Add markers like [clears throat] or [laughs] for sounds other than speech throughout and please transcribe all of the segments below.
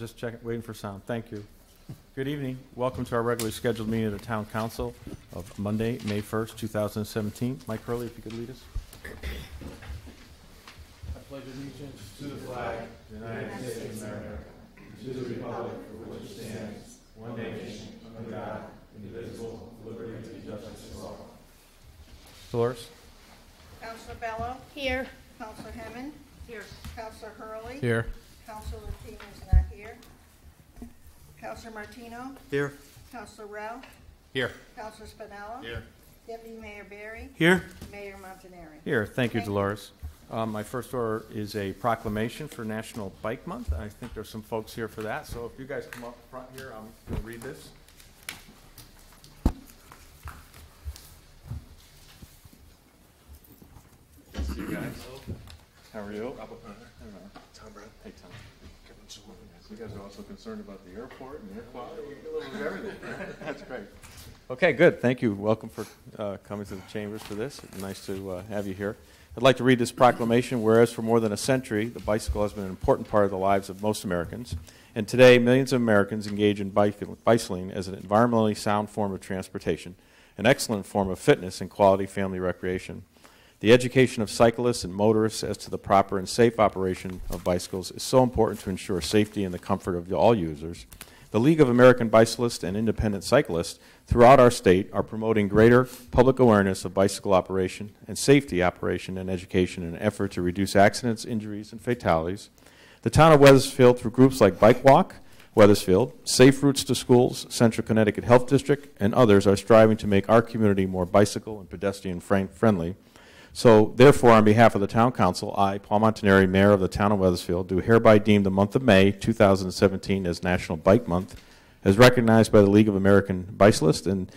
just checking, waiting for sound. Thank you. Good evening. Welcome to our regularly scheduled meeting of the Town Council of Monday, May 1st, 2017. Mike Curley, if you could lead us. I pledge allegiance to the flag of the United States of America, to the republic for which it stands, one nation, under God, indivisible, with liberty and justice for all. Dolores? Counselor Bello, Here. Counselor Hemmond. Here. Counselor Hurley. Here. Counselor Latino is not here. Counselor Martino. Here. Counselor Rowe. Here. Counselor Spinello. Here. Deputy Mayor Barry. Here. Mayor Montanari. Here, thank you, Thank you. Dolores. Um, My first order is a proclamation for National Bike Month. I think there's some folks here for that, so if you guys come up front here, I'm going to read this. See you guys. How are you? Tom Brown. Hey, Tom. You guys are also concerned about the airport and air quality, we get a little of everything. That's great. Okay, good, thank you. Welcome for uh, coming to the chambers for this. Nice to uh, have you here. I'd like to read this proclamation, whereas for more than a century, the bicycle has been an important part of the lives of most Americans, and today millions of Americans engage in bicycling as an environmentally sound form of transportation, an excellent form of fitness and quality family recreation. The education of cyclists and motorists as to the proper and safe operation of bicycles is so important to ensure safety and the comfort of all users. The League of American Bicyclists and Independent Cyclists throughout our state are promoting greater public awareness of bicycle operation and safety operation and education in an effort to reduce accidents, injuries, and fatalities. The town of Wethersfield, through groups like Bike Walk, Wethersfield, Safe Routes to Schools, Central Connecticut Health District, and others are striving to make our community more bicycle and pedestrian friendly. So, therefore, on behalf of the Town Council, I, Paul Montanari, Mayor of the Town of Wethersfield, do hereby deem the month of May 2017 as National Bike Month, as recognized by the League of American Bicyclists, and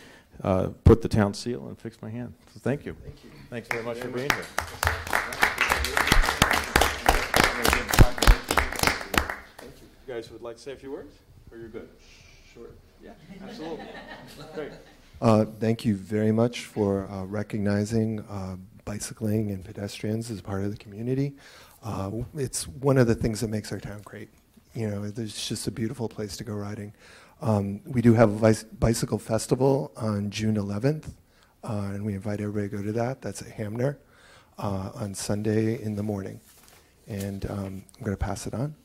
uh, put the town seal and fix my hand. So, thank you. Thank you. Thanks very much for being here. Thank you You guys would like to say a few words, or you're good? Sure. Yeah, absolutely. [laughs] Great. Uh, Thank you very much for uh, recognizing uh, bicycling and pedestrians as part of the community. Uh, It's one of the things that makes our town great. You know, it's just a beautiful place to go riding. Um, We do have a bicycle festival on June 11th, uh, and we invite everybody to go to that. That's at Hanmer uh, on Sunday in the morning. And um, I'm going to pass it on.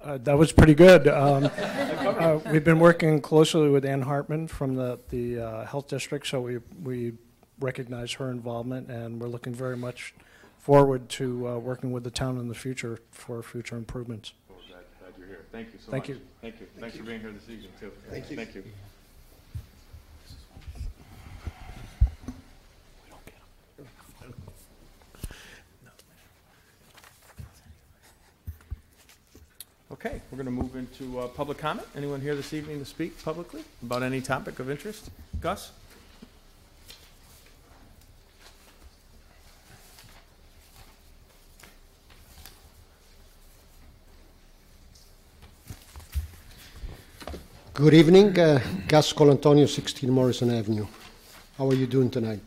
Uh, That was pretty good. Um, uh, We've been working closely with Ann Hartman from the, the uh, Health District, so we, we recognize her involvement, and we're looking very much forward to uh, working with the town in the future for future improvements. Well, glad, glad you're here. Thank you so Thank much. you. Thank you. Thanks for being here this evening, too. Thank you. Thank you. Okay, we're going to move into uh, public comment. Anyone here this evening to speak publicly about any topic of interest? Gus? Good evening, uh, Gus Colantonio, 16 Morrison Avenue. How are you doing tonight?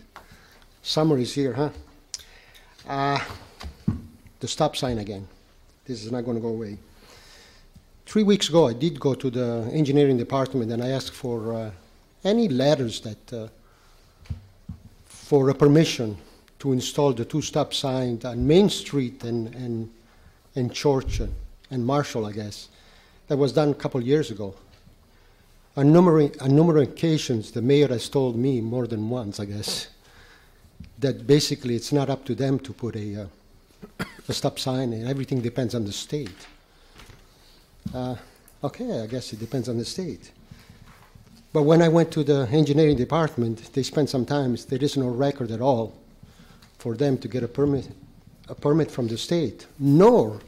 Summer is here, huh? Uh, the stop sign again. This is not going to go away. Three weeks ago, I did go to the engineering department and I asked for uh, any letters that uh, for a permission to install the two stop signs on Main Street and and and Church and Marshall, I guess. That was done a couple years ago. On numerous, on numerous occasions, the mayor has told me more than once, I guess, that basically it's not up to them to put a, uh, a stop sign, and everything depends on the state. Uh, okay, I guess it depends on the state. But when I went to the engineering department, they spent some time. There is no record at all for them to get a permit, a permit from the state, nor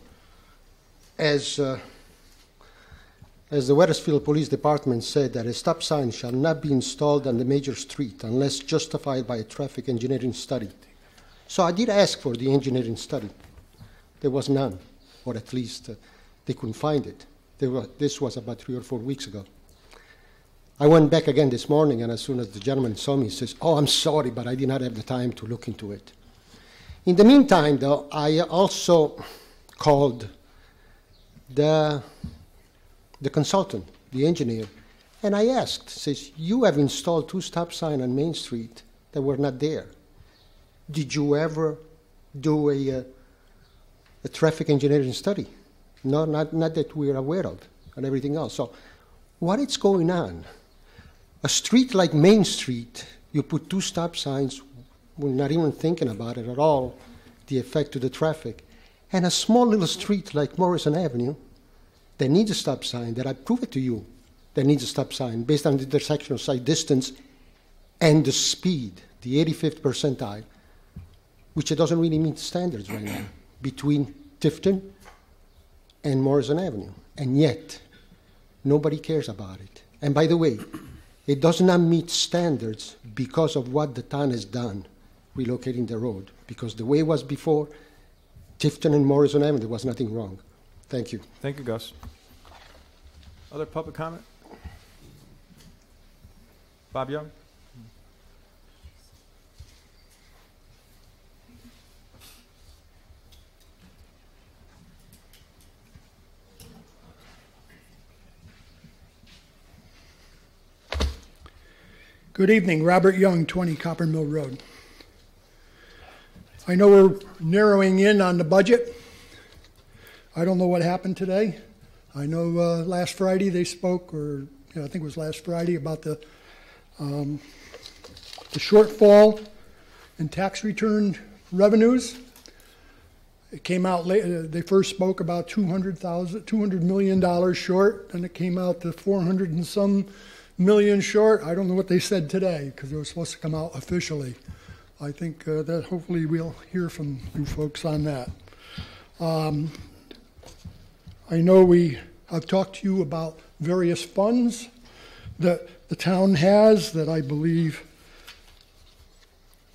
as uh, as the Wethersfield Police Department said, that a stop sign shall not be installed on the major street unless justified by a traffic engineering study. So I did ask for the engineering study. There was none, or at least uh, they couldn't find it. Were, this was about three or four weeks ago. I went back again this morning, and as soon as the gentleman saw me, he says, Oh, I'm sorry, but I did not have the time to look into it. In the meantime, though, I also called the, the consultant, the engineer, and I asked, says, you have installed two stop signs on Main Street that were not there. Did you ever do a, uh, a traffic engineering study? No, not, not that we're aware of, and everything else. So, what is going on? A street like Main Street, you put two stop signs, we're not even thinking about it at all, the effect to the traffic. And a small little street like Morrison Avenue, that needs a stop sign, that I prove it to you, that needs a stop sign based on the intersectional side distance and the speed, the 85th percentile, which it doesn't really meet standards right now, [clears throat] between Tifton and Morrison Avenue. And yet, nobody cares about it. And by the way, it does not meet standards because of what the town has done relocating the road. Because the way it was before, Tifton and Morrison Avenue, there was nothing wrong. Thank you. Thank you, Gus. Other public comment? Bob Young? Good evening, Robert Young, 20 Copper Mill Road. I know we're narrowing in on the budget. I don't know what happened today. I know uh, last Friday they spoke, or you know, I think it was last Friday, about the um, the shortfall in tax return revenues. It came out late. Uh, they first spoke about 200,000, 200 million dollars short, and it came out to 400 and some million short. I don't know what they said today because it was supposed to come out officially. I think uh, that hopefully we'll hear from you folks on that. Um, I know we I've talked to you about various funds that the town has that I believe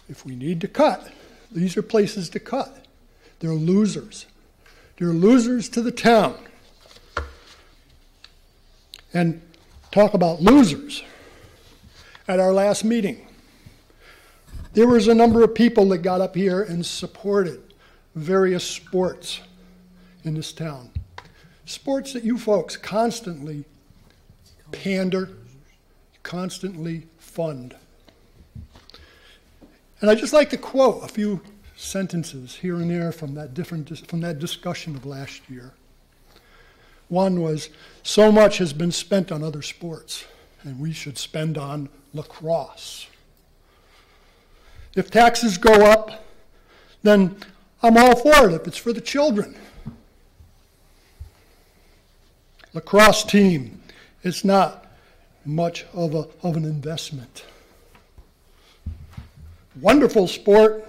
if we need to cut, these are places to cut. They're losers. They're losers to the town. And talk about losers. At our last meeting, there was a number of people that got up here and supported various sports in this town. Sports that you folks constantly pander, constantly fund. And I'd just like to quote a few sentences here and there from that different from that discussion of last year. One was so much has been spent on other sports, and we should spend on lacrosse. If taxes go up, then I'm all for it if it's for the children. Lacrosse team, it's not much of, a, of an investment. Wonderful sport.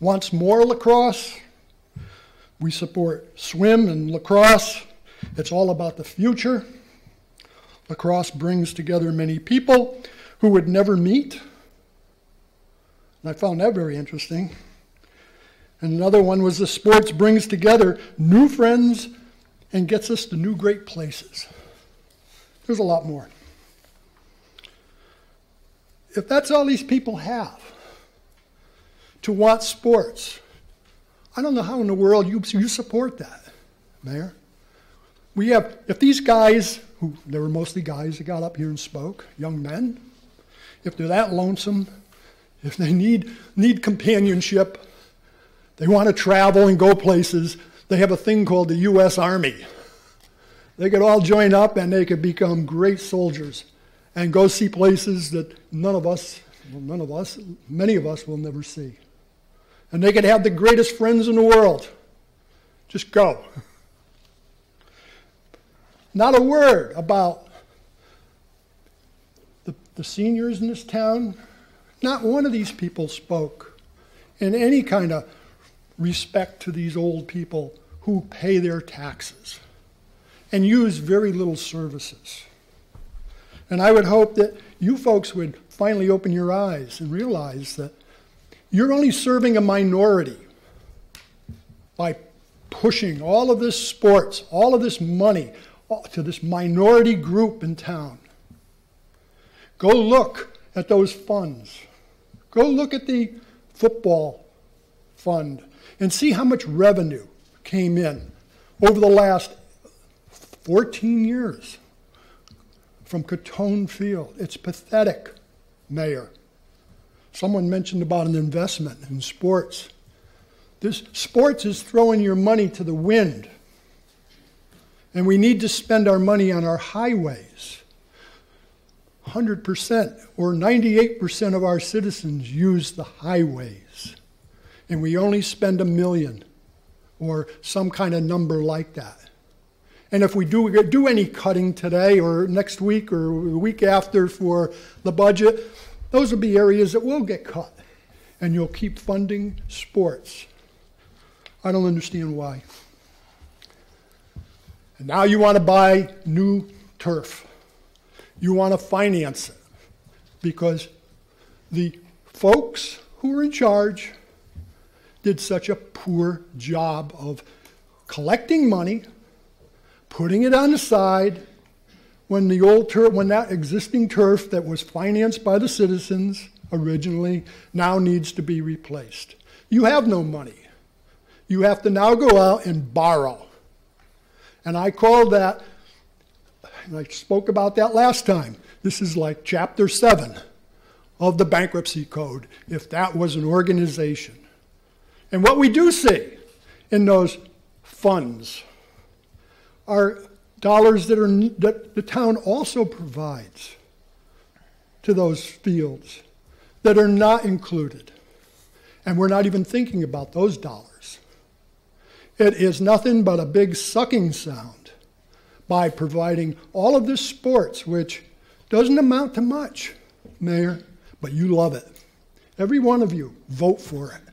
Wants more lacrosse. We support swim and lacrosse. It's all about the future. Lacrosse brings together many people who would never meet. And I found that very interesting. And another one was the sports brings together new friends and gets us to new great places. There's a lot more. If that's all these people have to want sports, I don't know how in the world you, you support that, Mayor. We have, if these guys, who they were mostly guys that got up here and spoke, young men, if they're that lonesome, if they need, need companionship, they want to travel and go places, they have a thing called the U.S. Army. They could all join up and they could become great soldiers and go see places that none of us, well, none of us, many of us will never see. And they could have the greatest friends in the world. Just go. Not a word about the, the seniors in this town. Not one of these people spoke in any kind of respect to these old people who pay their taxes and use very little services. And I would hope that you folks would finally open your eyes and realize that you're only serving a minority by pushing all of this sports, all of this money, uh, to this minority group in town. Go look at those funds. Go look at the football fund and see how much revenue came in over the last 14 years from Cottone Field. It's pathetic, Mayor. Someone mentioned about an investment in sports. This sports is throwing your money to the wind. And we need to spend our money on our highways. 100% or 98% of our citizens use the highways. And we only spend a million or some kind of number like that. And if we do, do any cutting today or next week or the week after for the budget, those will be areas that will get cut. And you'll keep funding sports. I don't understand why. And now you want to buy new turf. You want to finance it because the folks who are in charge did such a poor job of collecting money, putting it on the side when the old turf, when that existing turf that was financed by the citizens originally now needs to be replaced. You have no money. You have to now go out and borrow. And I call that, and I spoke about that last time. This is like chapter seven of the bankruptcy code, if that was an organization. And what we do see in those funds are dollars that, are, that the town also provides to those fields that are not included. And we're not even thinking about those dollars. It is nothing but a big sucking sound by providing all of this sports, which doesn't amount to much, Mayor, but you love it. Every one of you vote for it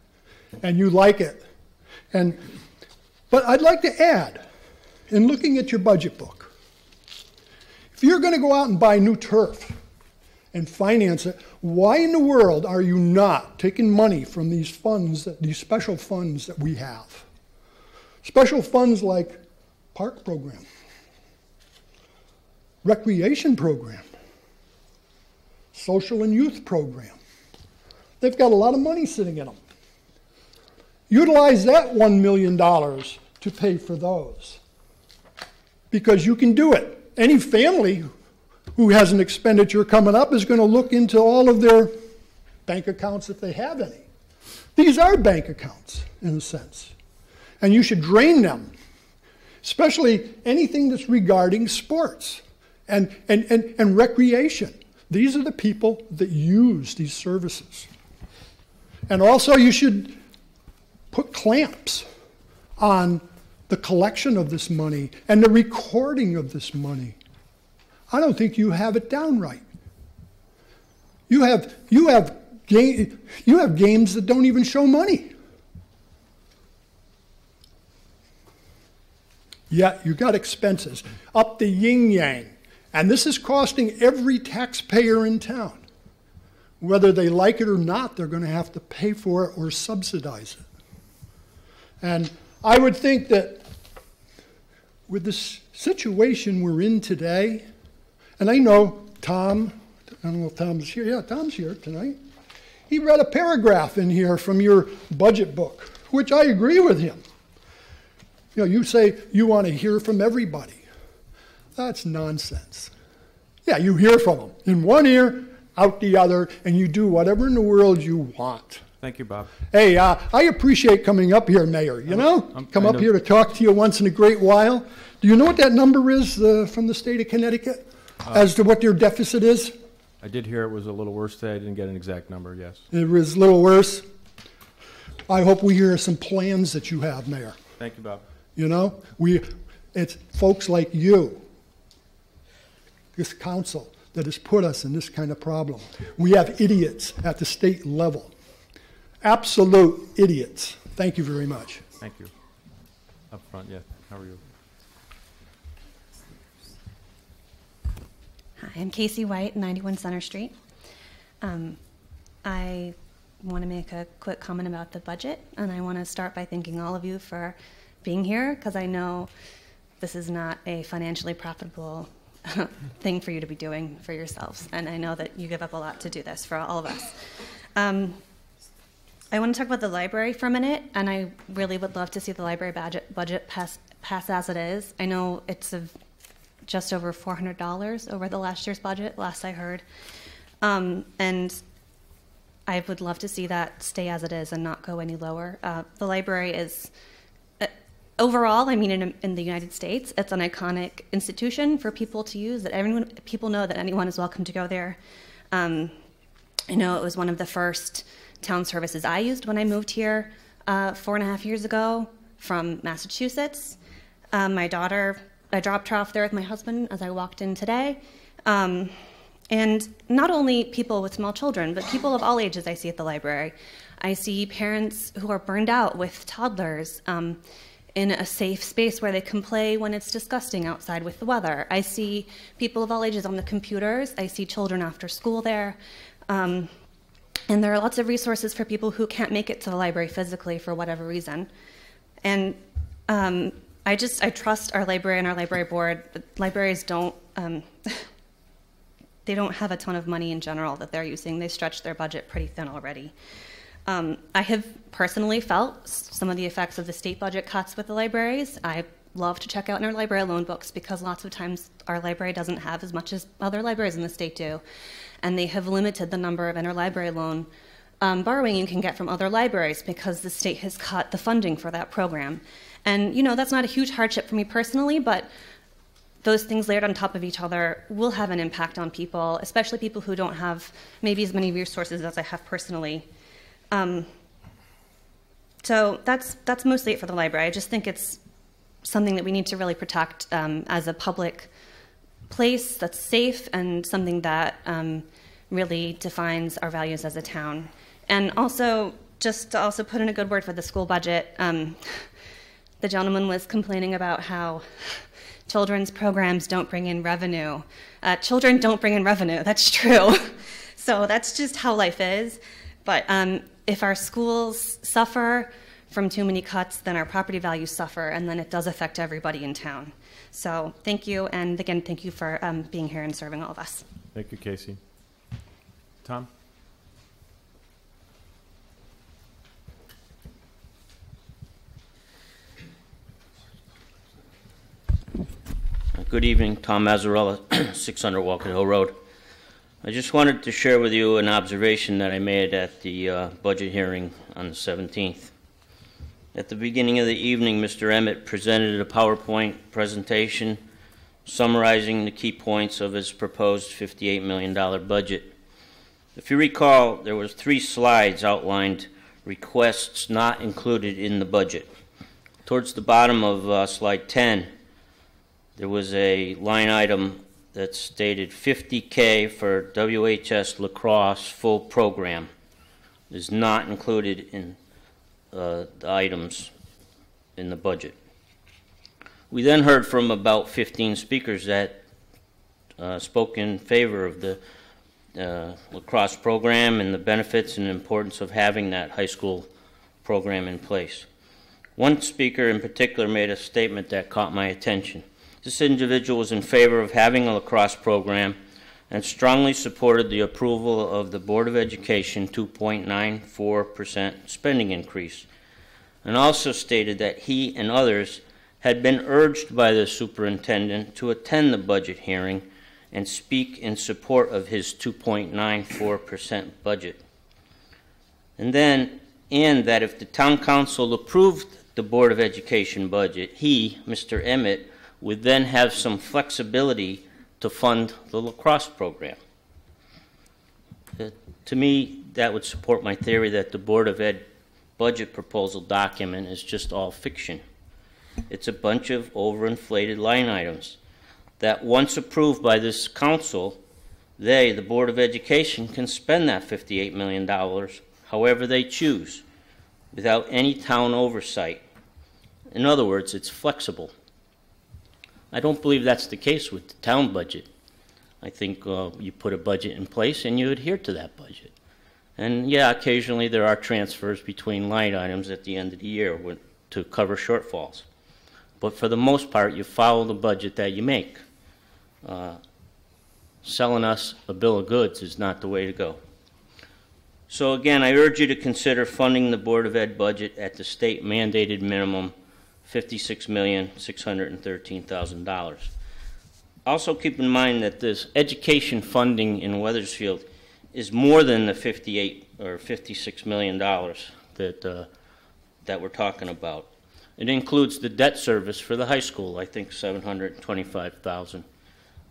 and you like it. And, but I'd like to add, in looking at your budget book, if you're going to go out and buy new turf and finance it, why in the world are you not taking money from these funds, these special funds that we have? Special funds like park program, recreation program, social and youth program. They've got a lot of money sitting in them. Utilize that $1 million to pay for those. Because you can do it. Any family who has an expenditure coming up is going to look into all of their bank accounts if they have any. These are bank accounts, in a sense. And you should drain them, especially anything that's regarding sports and, and, and, and recreation. These are the people that use these services. And also, you should put clamps on the collection of this money and the recording of this money. I don't think you have it down right. You have, you have, ga- you have games that don't even show money. Yet you got expenses up the yin yang. And this is costing every taxpayer in town. Whether they like it or not, they're going to have to pay for it or subsidize it. And I would think that with this situation we're in today, and I know Tom, I don't know if Tom's here. Yeah, Tom's here tonight. He read a paragraph in here from your budget book, which I agree with him. You know, you say you want to hear from everybody. That's nonsense. Yeah, you hear from them in one ear, out the other, and you do whatever in the world you want. Thank you, Bob. Hey, uh, I appreciate coming up here, Mayor. You know, I'm come kind up of- here to talk to you once in a great while. Do you know what that number is uh, from the state of Connecticut as to what your deficit is? I did hear it was a little worse today. I didn't get an exact number, yes. It was a little worse. I hope we hear some plans that you have, Mayor. Thank you, Bob. You know, we, it's folks like you, this council, that has put us in this kind of problem. We have idiots at the state level. Absolute idiots. Thank you very much. Thank you. Up front, yeah. How are you? Hi, I'm Casey White, 91 Center Street. Um, I want to make a quick comment about the budget, and I want to start by thanking all of you for being here because I know this is not a financially profitable [laughs] thing for you to be doing for yourselves, and I know that you give up a lot to do this for all of us. Um, I want to talk about the library for a minute, and I really would love to see the library budget, budget pass, pass as it is. I know it's a just over $400 over the last year's budget, last I heard. Um, and I would love to see that stay as it is and not go any lower. Uh, the library is, uh, overall, I mean, in, in the United States, it's an iconic institution for people to use. That everyone, people know that anyone is welcome to go there. Um, I know it was one of the first town services I used when I moved here uh, four and a half years ago from Massachusetts. Um, my daughter, I dropped her off there with my husband as I walked in today. Um, and not only people with small children, but people of all ages I see at the library. I see parents who are burned out with toddlers um, in a safe space where they can play when it's disgusting outside with the weather. I see people of all ages on the computers. I see children after school there. Um, and there are lots of resources for people who can't make it to the library physically for whatever reason. And um, I just I trust our library and our library board. The Libraries don't um, [laughs] they don't have a ton of money in general that they're using. They stretch their budget pretty thin already. Um, I have personally felt some of the effects of the state budget cuts with the libraries. I love to check out in our library loan books because lots of times our library doesn't have as much as other libraries in the state do, and they have limited the number of interlibrary loan um, borrowing you can get from other libraries because the state has cut the funding for that program. And you know that's not a huge hardship for me personally, but those things layered on top of each other will have an impact on people, especially people who don't have maybe as many resources as I have personally. Um, so that's that's mostly it for the library. I just think it's something that we need to really protect um, as a public place that's safe and something that um, really defines our values as a town. And also, just to also put in a good word for the school budget, um, [laughs] the gentleman was complaining about how [laughs] children's programs don't bring in revenue. Uh, children don't bring in revenue, that's true. [laughs] so that's just how life is. But um, if our schools suffer from too many cuts, then our property values suffer, and then it does affect everybody in town. So thank you, and again, thank you for um, being here and serving all of us. Thank you, Casey. Tom? Good evening, Tom Mazzarella, [clears throat] 600 Walker Hill Road. I just wanted to share with you an observation that I made at the uh, budget hearing on the 17th. At the beginning of the evening, Mr. Emmett presented a PowerPoint presentation summarizing the key points of his proposed $58 million budget. If you recall, there was three slides outlined requests not included in the budget. Towards the bottom of uh, slide 10, there was a line item that stated 50K for WHS lacrosse full program. Is not included in uh, the items in the budget. We then heard from about 15 speakers that uh, spoke in favor of the uh, lacrosse program and the benefits and importance of having that high school program in place. One speaker in particular made a statement that caught my attention. This individual was in favor of having a lacrosse program and strongly supported the approval of the Board of Education 2.94% spending increase, and also stated that he and others had been urged by the superintendent to attend the budget hearing and speak in support of his 2.94% budget. And then, and that if the town council approved the Board of Education budget, he, Mr. Emmett, would then have some flexibility to fund the lacrosse program. Uh, to me, that would support my theory that the Board of Ed budget proposal document is just all fiction. It's a bunch of overinflated line items that, once approved by this council, they, the Board of Education, can spend that $58 million however they choose without any town oversight. In other words, it's flexible. I don't believe that's the case with the town budget. I think uh, you put a budget in place and you adhere to that budget. And yeah, occasionally there are transfers between line items at the end of the year with, to cover shortfalls. But for the most part, you follow the budget that you make. Uh, selling us a bill of goods is not the way to go. So again, I urge you to consider funding the Board of Ed budget at the state mandated minimum $56,613,000. Also keep in mind that this education funding in Wethersfield is more than the 58 or 56 million dollars that, uh, that we're talking about. It includes the debt service for the high school, I think 725,000.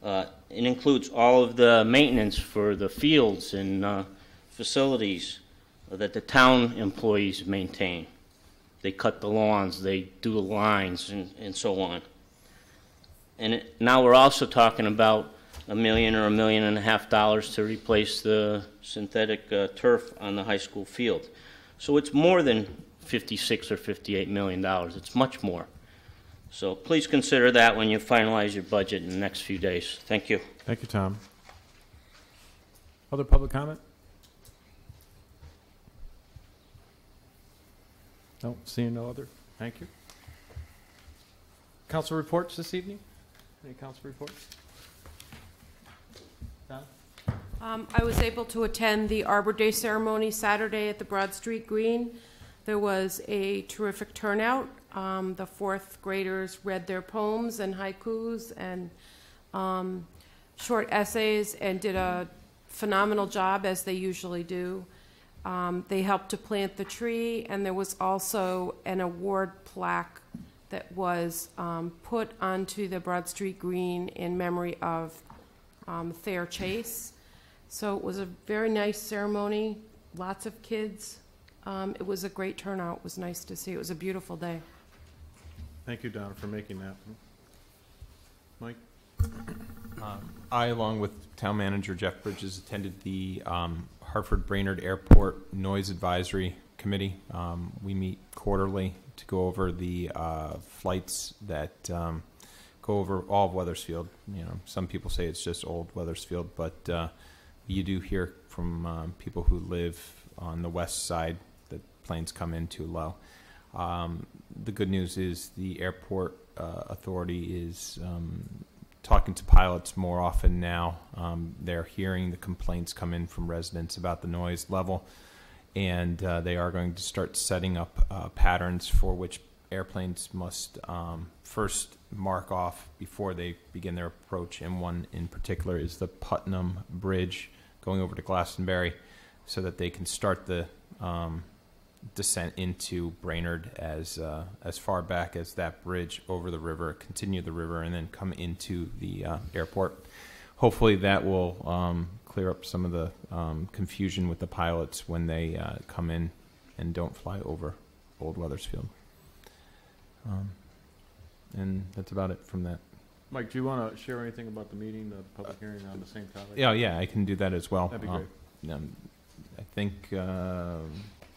Uh, It includes all of the maintenance for the fields and uh, facilities that the town employees maintain. They cut the lawns, they do the lines, and, and so on. And it, now we're also talking about a million or a million and a half dollars to replace the synthetic uh, turf on the high school field. So it's more than 56 or 58 million dollars. It's much more. So please consider that when you finalize your budget in the next few days. Thank you. Thank you, Tom. Other public comment? No, seeing no other. Thank you. Council reports this evening? Any council reports? Um, I was able to attend the Arbor Day ceremony Saturday at the Broad Street Green. There was a terrific turnout. Um, the fourth graders read their poems and haikus and um, short essays and did a phenomenal job as they usually do. Um, they helped to plant the tree, and there was also an award plaque that was um, put onto the Broad Street Green in memory of um, Thayer Chase. So it was a very nice ceremony, lots of kids. Um, it was a great turnout. It was nice to see. It was a beautiful day. Thank you, Don, for making that. Mike? Um, I, along with Town Manager Jeff Bridges, attended the um, Hartford Brainard Airport Noise Advisory Committee. Um, we meet quarterly to go over the uh, flights that um, go over all of Wethersfield. You know, some people say it's just old Wethersfield, but uh, you do hear from um, people who live on the west side that planes come in too low. Um, the good news is the airport uh, authority is um, talking to pilots more often now. Um, they're hearing the complaints come in from residents about the noise level, and uh, they are going to start setting up uh, patterns for which airplanes must um, first mark off before they begin their approach. And one in particular is the Putnam Bridge going over to Glastonbury, so that they can start the um, descent into Brainard as uh, as far back as that bridge over the river, continue the river, and then come into the uh, airport. Hopefully, that will um, clear up some of the um, confusion with the pilots when they uh, come in and don't fly over Old Wethersfield. Um, and that's about it from that. Mike, do you want to share anything about the meeting, the public hearing on the same topic? Yeah, yeah, I can do that as well. That'd be great. um, I think uh,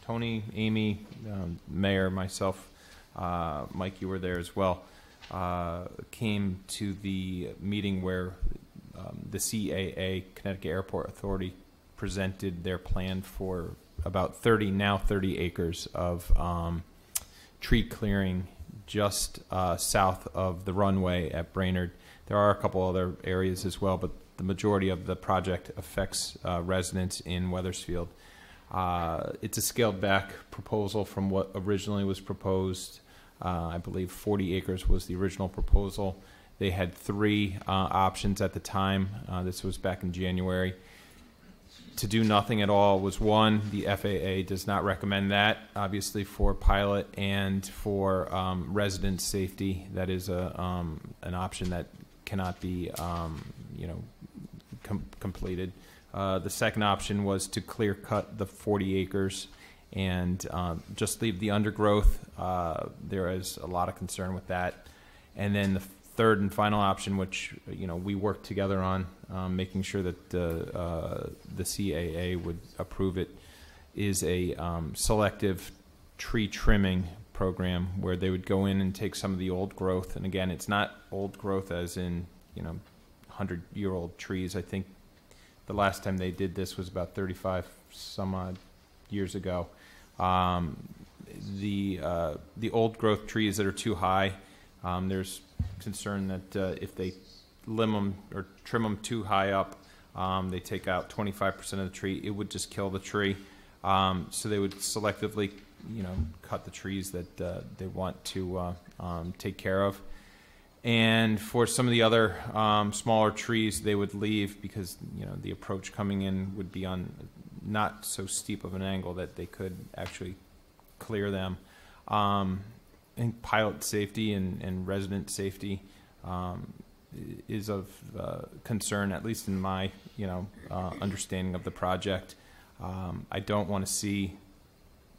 Tony, Amy, um, Mayor, myself, uh, Mike, you were there as well, uh, came to the meeting where um, the CAA, Connecticut Airport Authority, presented their plan for about 30, now 30 acres of um, tree clearing just uh, south of the runway at Brainard. There are a couple other areas as well, but the majority of the project affects uh, residents in Wethersfield. Uh, it's a scaled back proposal from what originally was proposed. Uh, I believe 40 acres was the original proposal. They had three uh, options at the time. Uh, this was back in January. To do nothing at all was one. The FAA does not recommend that, obviously, for pilot and for um, resident safety. That is a, um, an option that cannot be, um, you know, com- completed. Uh, the second option was to clear cut the 40 acres and um, just leave the undergrowth. Uh, there is a lot of concern with that. And then the third and final option, which you know we worked together on, um, making sure that the uh, the CAA would approve it, is a um, selective tree trimming program where they would go in and take some of the old growth. And again, it's not old growth as in you know, hundred year old trees. I think the last time they did this was about 35 some odd years ago. Um, the uh, the old growth trees that are too high, um, there's concern that uh, if they limb them or trim them too high up, um, they take out 25% of the tree. It would just kill the tree. Um, so they would selectively, you know, cut the trees that uh, they want to uh, um, take care of. And for some of the other um, smaller trees, they would leave because, you know, the approach coming in would be on not so steep of an angle that they could actually clear them. Um, and pilot safety and, and resident safety um, is of uh, concern, at least in my, you know, uh, understanding of the project. Um, I don't want to see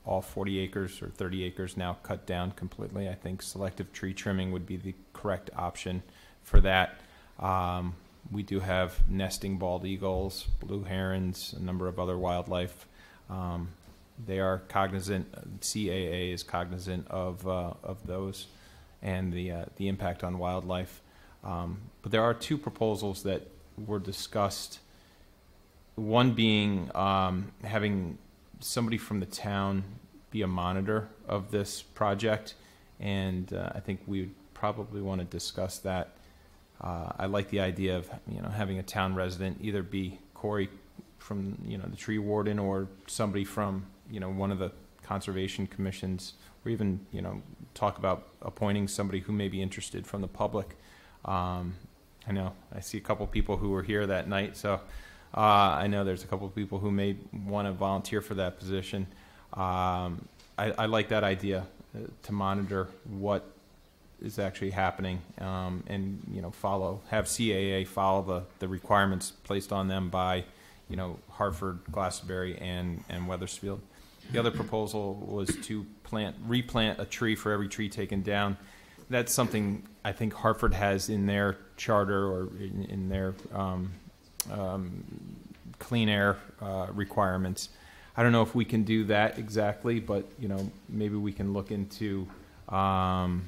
all 40 acres or 30 acres now cut down completely. I think selective tree trimming would be the correct option for that. Um, we do have nesting bald eagles, blue herons, a number of other wildlife. Um, they are cognizant. CAA is cognizant of uh, of those and the uh, the impact on wildlife. Um, but there are two proposals that were discussed. One being um, having somebody from the town be a monitor of this project, and uh, I think we would probably want to discuss that. Uh, I like the idea of you know having a town resident either be Corey from you know the tree warden or somebody from you know one of the conservation commissions, or even you know talk about appointing somebody who may be interested from the public. Um, I know I see a couple people who were here that night, so uh, I know there's a couple of people who may want to volunteer for that position. Um, I, I like that idea uh, to monitor what is actually happening um, and you know follow have CAA follow the, the requirements placed on them by you know Hartford, Glastonbury, and and Wethersfield. The other proposal was to plant replant a tree for every tree taken down. That's something I think Hartford has in their charter or in, in their um, um, clean air uh, requirements. I don't know if we can do that exactly, but you know maybe we can look into um,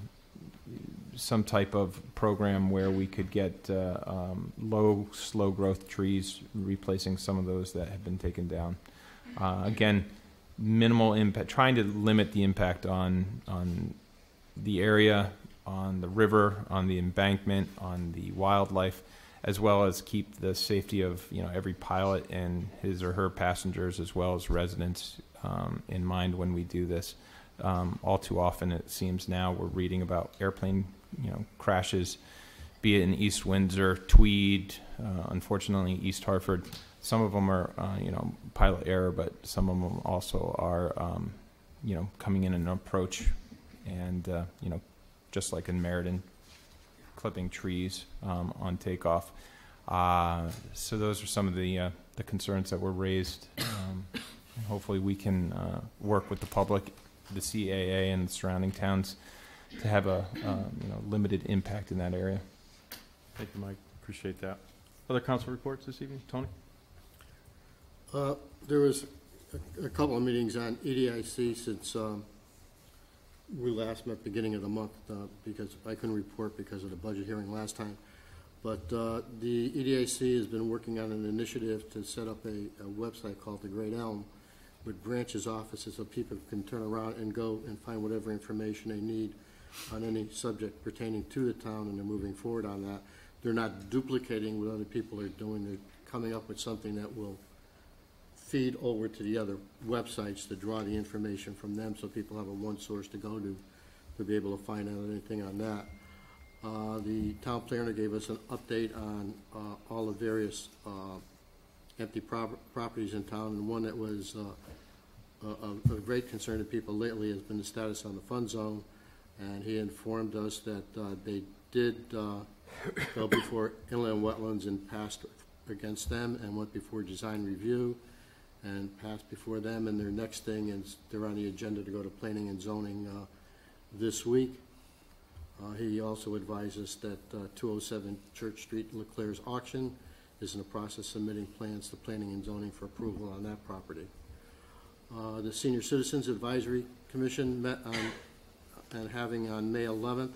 some type of program where we could get uh, um, low, slow growth trees, replacing some of those that have been taken down. Uh, again, minimal impact, trying to limit the impact on on the area, on the river, on the embankment, on the wildlife, as well as keep the safety of you know every pilot and his or her passengers, as well as residents, um, in mind when we do this. Um, all too often, it seems now we're reading about airplane you know crashes, be it in East Windsor, Tweed, uh, unfortunately East Hartford. Some of them are uh, you know pilot error, but some of them also are um, you know coming in an approach, and uh, you know just like in Meriden, clipping trees um, on takeoff. Uh, so those are some of the uh, the concerns that were raised. Um, and hopefully, we can uh, work with the public, the CAA, and the surrounding towns to have a um, you know limited impact in that area. Thank you, Mike. Appreciate that. Other council reports this evening? Tony? Uh, There was a- a couple of meetings on E EDIC since um, we last met beginning of the month, uh, because I couldn't report because of the budget hearing last time. But uh, the EDAC has been working on an initiative to set up a a website called The Great Elm with branches, offices, so people can turn around and go and find whatever information they need on any subject pertaining to the town, and they're moving forward on that. They're not duplicating what other people are doing, they're coming up with something that will feed over to the other websites to draw the information from them, so people have a one source to go to, to be able to find out anything on that. Uh, the town planner gave us an update on, uh, all the various, uh, empty prop- properties in town, and one that was, uh, of, of great concern to people lately has been the status on the fund zone. And he informed us that, uh, they did, uh, go before inland wetlands and passed against them and went before design review and passed before them, and their next thing is, they're on the agenda to go to planning and zoning, uh, this week. Uh, he also advised us that, uh, two oh seven Church Street, Leclerc's auction is in the process of submitting plans to planning and zoning for approval on that property. Uh, the Senior Citizens Advisory Commission met on, and having on May eleventh.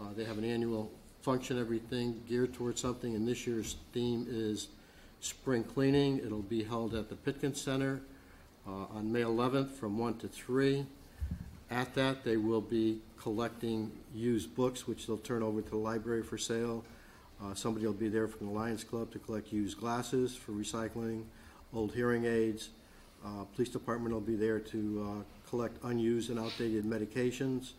Uh, they have an annual function, everything geared towards something, and this year's theme is spring cleaning. It'll be held at the Pitkin Center uh, on May 11th from 1 to 3. At that, they will be collecting used books, which they'll turn over to the library for sale. Uh, Somebody will be there from the Lions Club to collect used glasses for recycling, old hearing aids. Uh, Police Department will be there to uh, collect unused and outdated medications.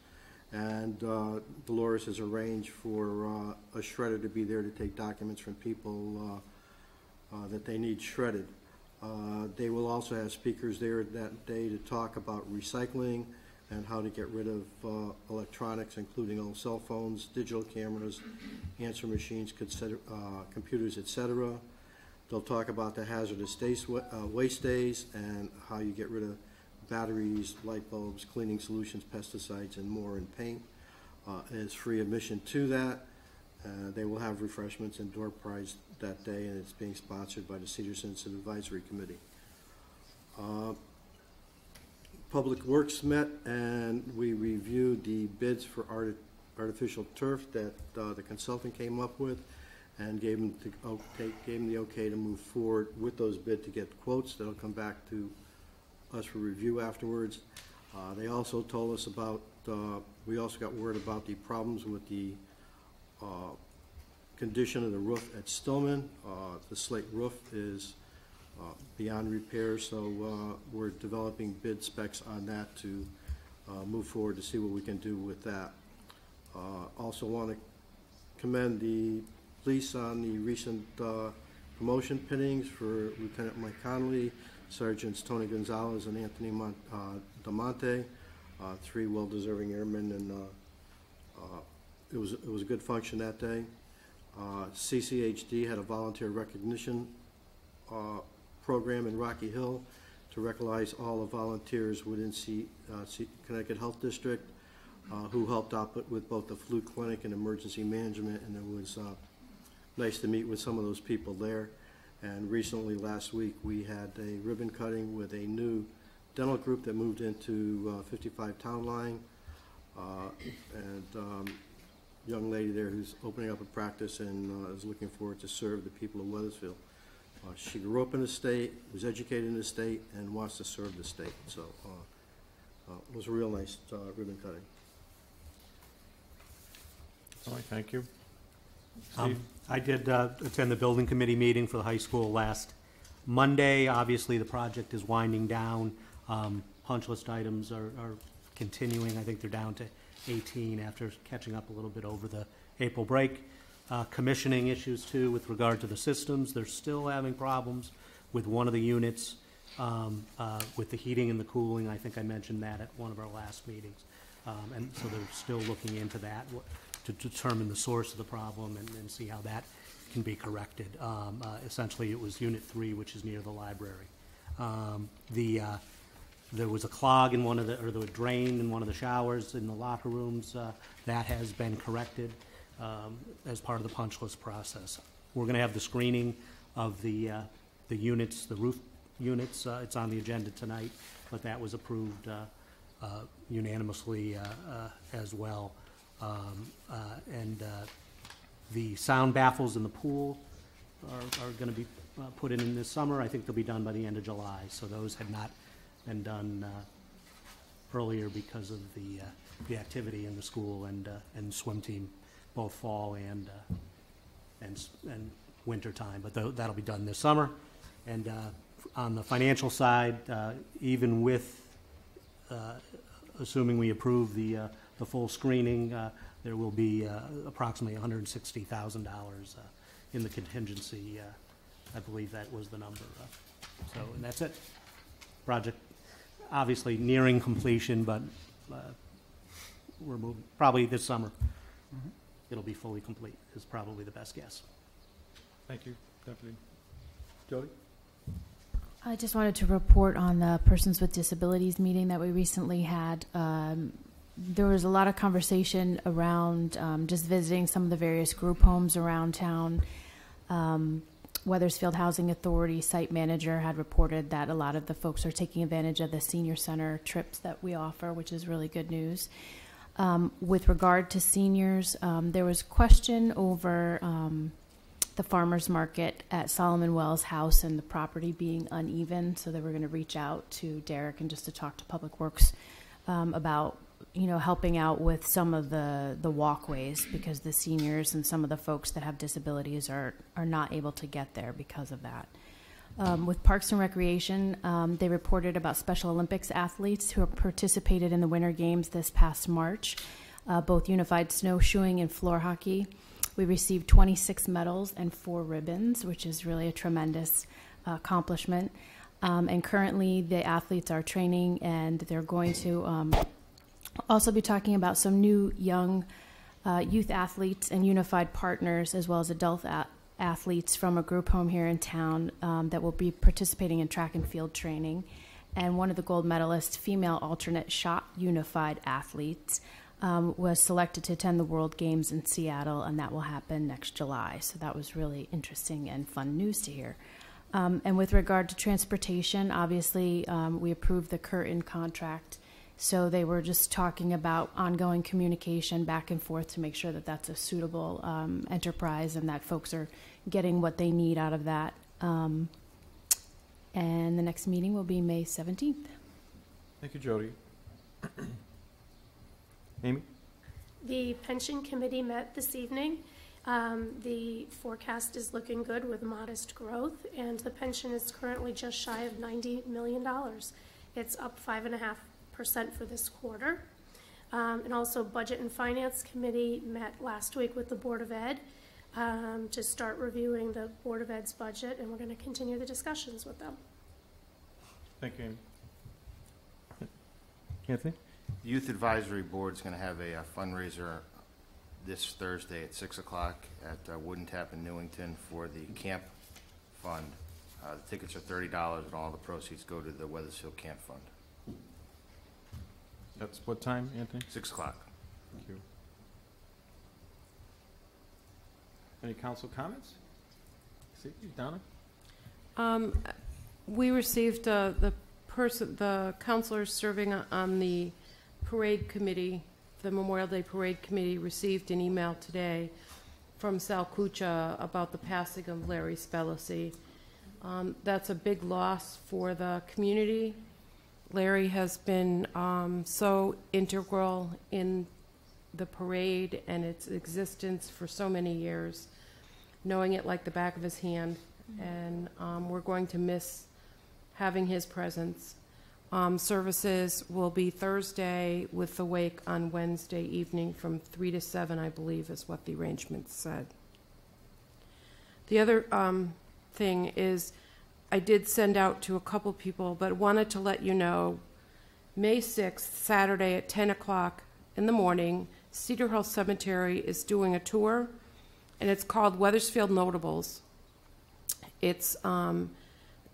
And uh, Dolores has arranged for uh, a shredder to be there to take documents from people that they need shredded. Uh, They will also have speakers there that day to talk about recycling and how to get rid of uh, electronics, including all cell phones, digital cameras, answer machines, uh, computers, etc. They'll talk about the hazardous days, uh, waste days and how you get rid of batteries, light bulbs, cleaning solutions, pesticides, and more in paint. Uh, It's free admission to that. Uh, They will have refreshments and door prize that day, and it's being sponsored by the Cedar Citizen Advisory Committee. Uh, Public Works met, and we reviewed the bids for arti- artificial turf that uh, the consultant came up with, and gave them, the okay- gave them the okay to move forward with those bid to get quotes. That'll come back to us for review afterwards. Uh, They also told us about, uh, we also got word about the problems with the condition of the roof at Stillman. Uh, The slate roof is uh, beyond repair, so uh, we're developing bid specs on that to uh, move forward to see what we can do with that. Uh, Also want to commend the police on the recent uh, promotion pinnings for Lieutenant Mike Connolly, Sergeants Tony Gonzalez and Anthony Mon- uh, Damonte, uh, three well-deserving airmen, and uh, uh, it was, it was a good function that day. Uh, CCHD had a volunteer recognition uh, program in Rocky Hill to recognize all the volunteers within C- uh, C- Connecticut Health District uh, who helped out with both the flu clinic and emergency management, and it was uh, nice to meet with some of those people there. And recently, last week, we had a ribbon cutting with a new dental group that moved into uh, 55 Town Line. And um, young lady there who's opening up a practice and uh, is looking forward to serve the people of Wethersfield. Uh, She grew up in the state, was educated in the state, and wants to serve the state, so uh, uh, it was a real nice uh, ribbon cutting. All right, thank you. Um, I did uh, attend the building committee meeting for the high school last Monday. Obviously, the project is winding down. Um, Punch list items are are continuing. I think they're down to 18 after catching up a little bit over the April break. Uh, Commissioning issues, too, with regard to the systems. They're still having problems with one of the units um, uh, with the heating and the cooling. I think I mentioned that at one of our last meetings. Um, And so they're still looking into that to determine the source of the problem and, and see how that can be corrected. Um, uh, essentially, it was Unit Three, which is near the library. Um, the uh, there was a clog in one of the, or the drain in one of the showers in the locker rooms. Uh, that has been corrected um, as part of the punch list process. We're going to have the screening of the uh, the units, the roof units. Uh, it's on the agenda tonight, but that was approved uh, uh, unanimously uh, as well. Um, and the sound baffles in the pool are, are going to be put in in this summer. I think they'll be done by the end of July. So those had not been done uh, earlier because of the uh, the activity in the school and uh, and swim team, both fall and uh, and and winter time. But that'll be done this summer. And uh, on the financial side, uh, even with uh, assuming we approve the, uh, the full screening, uh, there will be uh, approximately $160,000 uh, in the contingency. uh, I believe that was the number. uh, So, and that's it. Project obviously nearing completion, but uh, we're moving, probably this summer. It'll be fully complete, is probably the best guess. Thank you, Deputy. Jody? I just wanted to report on the Persons with Disabilities meeting that we recently had. Um, there was a lot of conversation around um, just visiting some of the various group homes around town. Um, Wethersfield Housing Authority site manager had reported that a lot of the folks are taking advantage of the senior center trips that we offer, which is really good news. Um, with regard to seniors, um, there was question over um, the farmers market at Solomon Wells House and the property being uneven. So they were going to reach out to Derek and just to talk to Public Works um, about you know helping out with some of the the walkways because the seniors and some of the folks that have disabilities are are not able to get there because of that. Um, with Parks and Recreation, um, they reported about Special Olympics athletes who participated in the Winter Games this past March. uh, both unified snowshoeing and floor hockey. We received 26 medals and four ribbons, which is really a tremendous uh, accomplishment. Um, and currently, the athletes are training, and they're going to um, also be talking about some new young uh, youth athletes and unified partners, as well as adult athletes from a group home here in town um, that will be participating in track and field training. And one of the gold medalists, female alternate shot unified athletes, um, was selected to attend the World Games in Seattle, and that will happen next July. So that was really interesting and fun news to hear. Um, and with regard to transportation, obviously, um, we approved the Curtin contract. So they were just talking about ongoing communication back and forth to make sure that that's a suitable um, enterprise and that folks are getting what they need out of that. Um, and the next meeting will be May 17th. Thank you, Jody. [clears throat] Amy? The pension committee met this evening. Um, The forecast is looking good with modest growth, and the pension is currently just shy of $90 million. It's up 5.5% for this quarter. Um, And also, Budget and Finance Committee met last week with the Board of Ed um, to start reviewing the Board of Ed's budget, and we're going to continue the discussions with them. Thank you, Amy. Anthony? The Youth Advisory Board is going to have a uh, fundraiser this Thursday at 6 o'clock at uh, Wooden Tap in Newington for the Camp Fund. Uh, The tickets are $30, and all the proceeds go to the Wethersfield Camp Fund. That's what time, Anthony? 6 o'clock. Thank you. Any council comments? See, Donna? Um, we received, uh, the person, the counselors serving on the parade committee, the Memorial Day Parade Committee received an email today from Sal Kucha about the passing of Larry Spellacy. Um, that's a big loss for the community. Larry has been, um, so integral in the parade and its existence for so many years, knowing it like the back of his hand. And um, we're going to miss having his presence. Um, services will be Thursday with the wake on Wednesday evening from 3 to 7, I believe, is what the arrangement said. The other um, thing is, I did send out to a couple people, but wanted to let you know May 6th, Saturday at 10 o'clock in the morning, Cedar Hill Cemetery is doing a tour, and it's called Wethersfield Notables. It's um,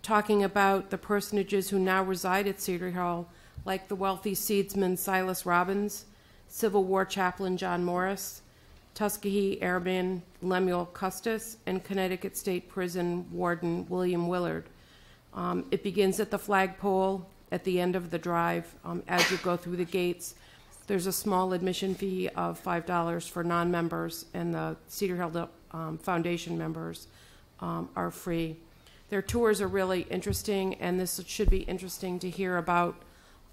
talking about the personages who now reside at Cedar Hill, like the wealthy seedsman Silas Robbins, Civil War chaplain John Morris, Tuskegee Airman Lemuel Custis, and Connecticut State Prison Warden William Willard. Um, it begins at the flagpole at the end of the drive. Um, as you go through the gates, there's a small admission fee of $5 for non members, and the Cedar Hill um, Foundation members um, are free. Their tours are really interesting, and this should be interesting to hear about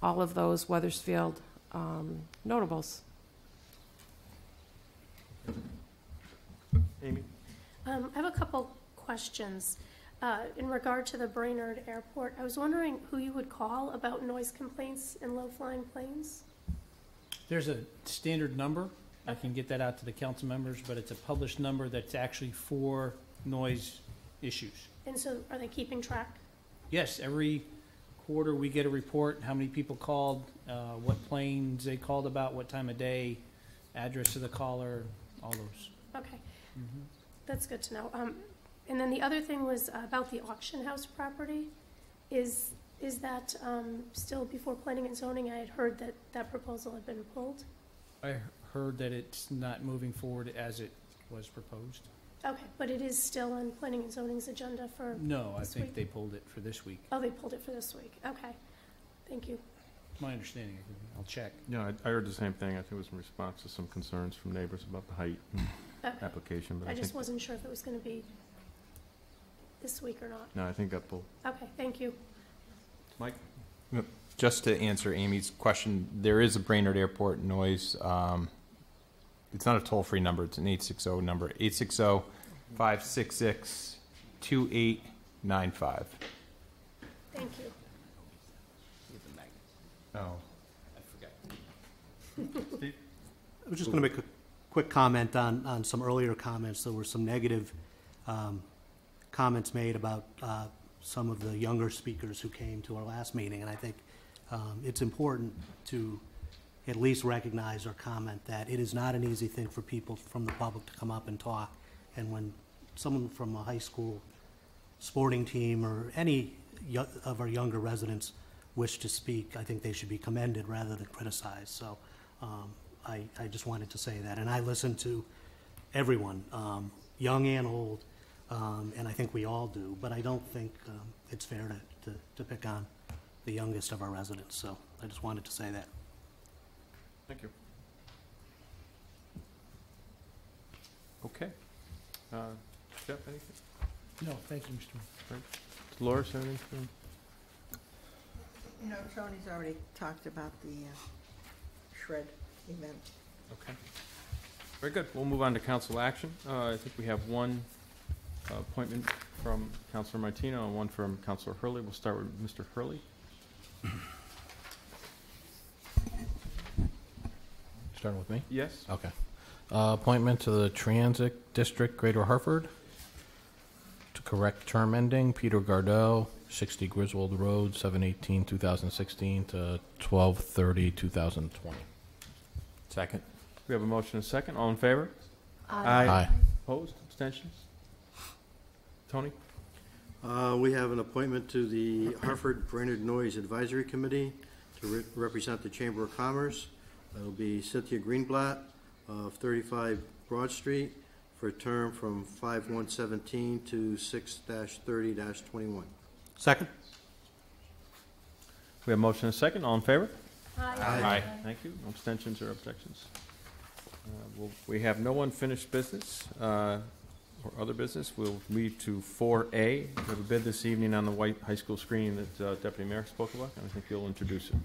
all of those Wethersfield um, notables. Amy? Um, I have a couple questions. Uh, in regard to the Brainard Airport, I was wondering who you would call about noise complaints in low-flying planes? There's a standard number. I can get that out to the council members, but it's a published number that's actually for noise issues. And so are they keeping track? Yes, every quarter we get a report, how many people called, uh, what planes they called about, what time of day, address of the caller, all those. Okay, that's good to know. Um, and then the other thing was about the auction house property. Is, is that, um, still before planning and zoning? I had heard that that proposal had been pulled. I heard that it's not moving forward as it was proposed. Okay, but it is still on planning and zoning's agenda for No, I think week? they pulled it for this week. Oh, they pulled it for this week. Okay, thank you. My understanding, I'll check. Yeah, I, I heard the same thing. I think it was in response to some concerns from neighbors about the height and Okay. application, but I I just think, wasn't sure if it was gonna be this week or not. no, I think got pulled. Okay, thank you. Mike? Just to answer Amy's question, there is a Brainard Airport noise. Um, it's not a toll free number, it's an 860 number 860 566 2895. Thank you. Oh. [laughs] Steve? I was just going to make a quick comment on, on some earlier comments. There were some negative um, comments made about uh, some of the younger speakers who came to our last meeting, and I think um, it's important to at least recognize or comment that it is not an easy thing for people from the public to come up and talk. And when someone from a high school sporting team or any of our younger residents wish to speak, I think they should be commended rather than criticized. So um, I, I just wanted to say that. And I listen to everyone, um, young and old, um, and I think we all do. But I don't think um, it's fair to, to, to pick on the youngest of our residents. So I just wanted to say that. Thank you. Okay. Uh, Jeff, anything? No, thank you, Mr. Right. Dolores, anything? You know, Tony's already talked about the uh, shred event. Okay. Very good. We'll move on to council action. Uh, I think we have one uh, appointment from Councilor Martino and one from Councilor Hurley. We'll start with Mr. Hurley. Starting with me? Yes. Okay. Uh, Appointment to the Transit District, Greater Hartford. To correct term ending, Peter Gardell, 60 Griswold Road, 7/18/2016 to 12/30/2020. Second. We have a motion and a second. All in favor? Aye. Aye. Opposed? Abstentions? Tony? Uh, We have an appointment to the Hartford Brainard Noise Advisory Committee to re- represent the Chamber of Commerce. That'll be Cynthia Greenblatt of 35 Broad Street for a term from 5/117 to 6-30-21. Second? We have a motion and a second. All in favor? Aye. Aye. Thank you. No abstentions or objections. Uh, we'll- We have no unfinished business uh, or other business. We'll move to 4A. We have a bid this evening on the white high school screen that uh, Deputy Mayor spoke about, and I think you'll introduce it.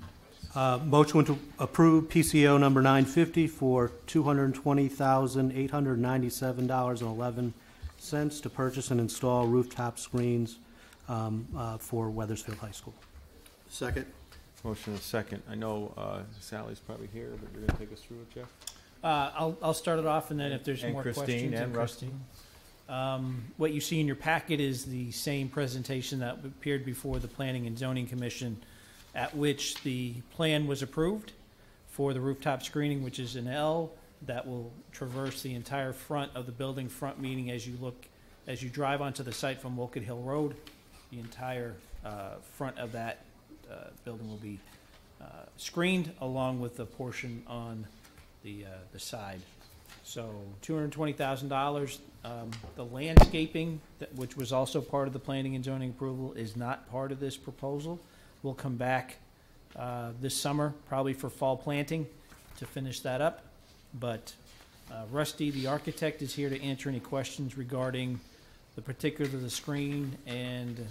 Uh, Motion to approve PCO number 950 for $220,897.11 to purchase and install rooftop screens um, uh, for Wethersfield High School. Second? Motion and a second. I know uh, Sally's probably here, but you're going to take us through it, Jeff? Uh, I'll, I'll start it off, and then if there's And more Christine questions. and Rusty. Um, What you see in your packet is the same presentation that appeared before the Planning and Zoning Commission, at which the plan was approved for the rooftop screening, which is an L that will traverse the entire front of the building, front meaning as you look, as you drive onto the site from Wolcott Hill Road, the entire uh, front of that uh, building will be uh, screened along with the portion on the, uh, the side. So two hundred and twenty thousand dollars. Um, The landscaping, that- which was also part of the planning and zoning approval, is not part of this proposal. We'll come back uh, this summer, probably for fall planting, to finish that up. But uh, Rusty, the architect, is here to answer any questions regarding the particulars of the screen, and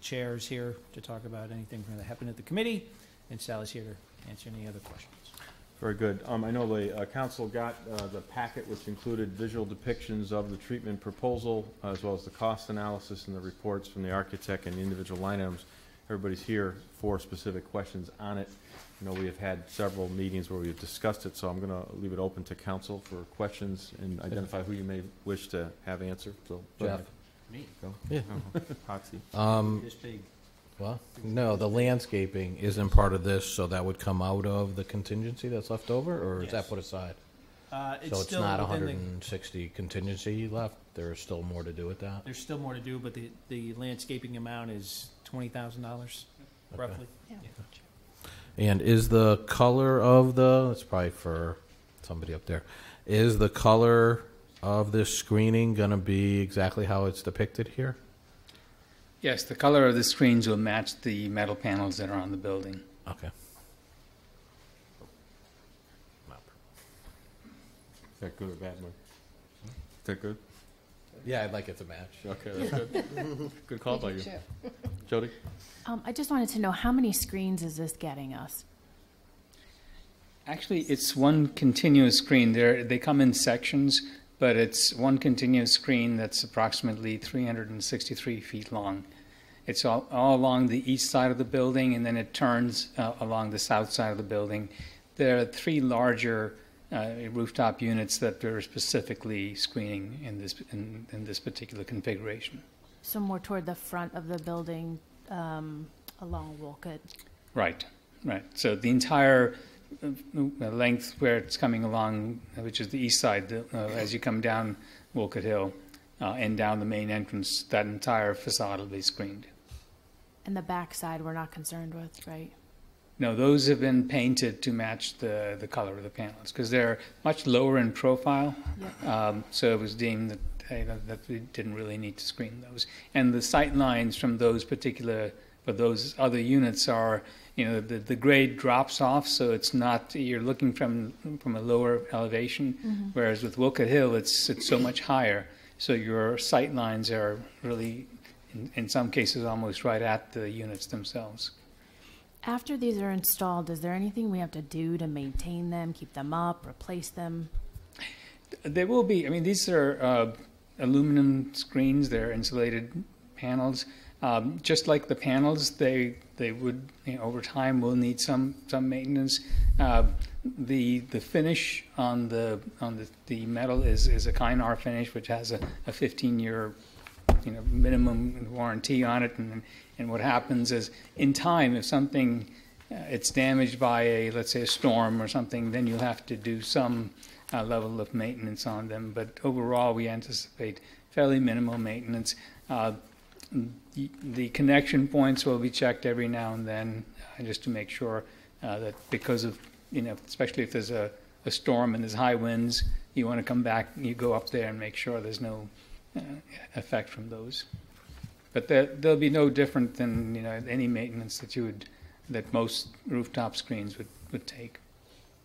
chair is here to talk about anything that happened at the committee, and Sally's here to answer any other questions. Very good. Um, I know the uh, council got uh, the packet, which included visual depictions of the treatment proposal, as well as the cost analysis and the reports from the architect and the individual line items. Everybody's here for specific questions on it. I know we have had several meetings where we've discussed it, so I'm going to leave it open to council for questions and identify who you may wish to have answer. So, go Jeff. Ahead. Me? Go. Yeah. Oh, Hot. [laughs] Um, This big. Well, no, the landscaping isn't part of this, so that would come out of the contingency that's left over, or is that Yes. put aside? Uh, it's So it's still not within the- 160 contingency left? There's still more to do with that? There's still more to do, but the, the landscaping amount is twenty thousand dollars, Okay. roughly. And is the color of the, it's probably for somebody up there, is the color of this screening going to be exactly how it's depicted here? Yes, the color of the screens will match the metal panels that are on the building. Okay. Is that good or bad, Mike? Is that good? Yeah, I'd like it to match. Okay, that's good. [laughs] Good call by you. Jody? Um, I just wanted to know, how many screens is this getting us? Actually, it's one continuous screen. They're, they come in sections, but it's one continuous screen that's approximately 363 feet long. It's all, all along the east side of the building, and then it turns uh, along the south side of the building. There are three larger uh, rooftop units that are specifically screening in this in, in this particular configuration. So more toward the front of the building um, along Wolcott. Right, right. So the entire length where it's coming along, uh, which is the east side, uh, as you come down Wolcott Hill uh, and down the main entrance, that entire facade will be screened. And the back side we're not concerned with, right? No, those have been painted to match the, the color of the panels because they're much lower in profile. Um, so it was deemed that, hey, that, that we didn't really need to screen those. And the sight lines from those particular, for those other units are, you know, the, the grade drops off, so it's not, you're looking from, from a lower elevation. Mhm. Whereas with Wolcott Hill, it's, it's so much higher. So your sight lines are really, in, in some cases, almost right at the units themselves. After these are installed, is there anything we have to do to maintain them, keep them up, replace them? There will be. I mean, these are uh, aluminum screens. They're insulated panels. Um, just like the panels, they they would you know, over time will need some some maintenance. Uh, the the finish on the on the, the metal is is a Kynar finish, which has a, a 15 year you know minimum warranty on it. And and what happens is in time, if something uh, it's damaged by a let's say a storm or something, then you'll have to do some uh, level of maintenance on them. But overall, we anticipate fairly minimal maintenance. The, the connection points will be checked every now and then, uh, just to make sure uh, that because of you know, especially if there's a, a storm and there's high winds, you want to come back, and you go up there and make sure there's no uh, effect from those. But there, there'll be no different than you know any maintenance that you would that most rooftop screens would, would take.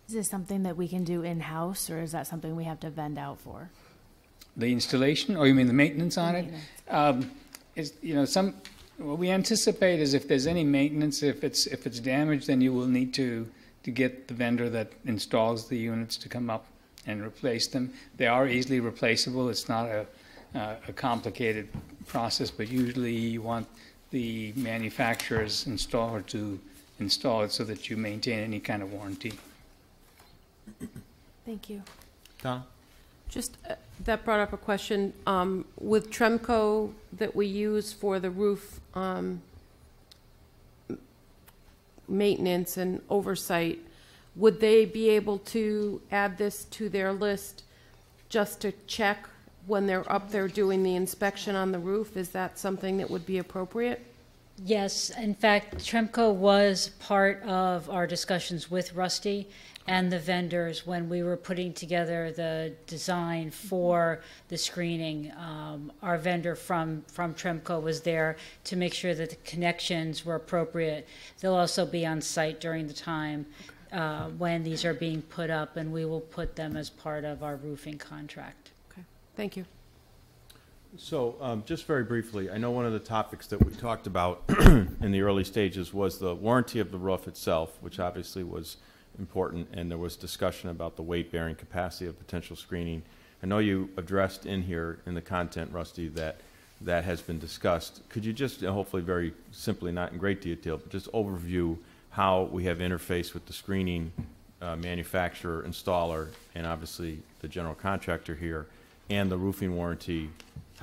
Is this something that we can do in-house, or is that something we have to vend out for? The installation, or you mean the maintenance on it? Um, is you know some what we anticipate is if there's any maintenance, if it's if it's damaged, then you will need to to get the vendor that installs the units to come up and replace them. They are easily replaceable. It's not a uh, a complicated process, but usually you want the manufacturer's installer to install it so that you maintain any kind of warranty. Thank you. Don? Just, uh, that brought up a question. Um, With Tremco that we use for the roof um, maintenance and oversight, would they be able to add this to their list just to check when they're up there doing the inspection on the roof? Is that something that would be appropriate? Yes, in fact, Tremco was part of our discussions with Rusty and the vendors when we were putting together the design for the screening. Um, our vendor from, from Tremco was there to make sure that the connections were appropriate. They'll also be on site during the time uh, when these are being put up, and we will put them as part of our roofing contract. Okay, thank you. So, um, just very briefly, I know one of the topics that we talked about [clears throat] in the early stages was the warranty of the roof itself, which obviously was important, and there was discussion about the weight-bearing capacity of potential screening. I know you addressed in here in the content, Rusty, that that has been discussed. Could you just, uh, hopefully very simply, not in great detail, but just overview how we have interfaced with the screening uh, manufacturer, installer, and obviously the general contractor here, and the roofing warranty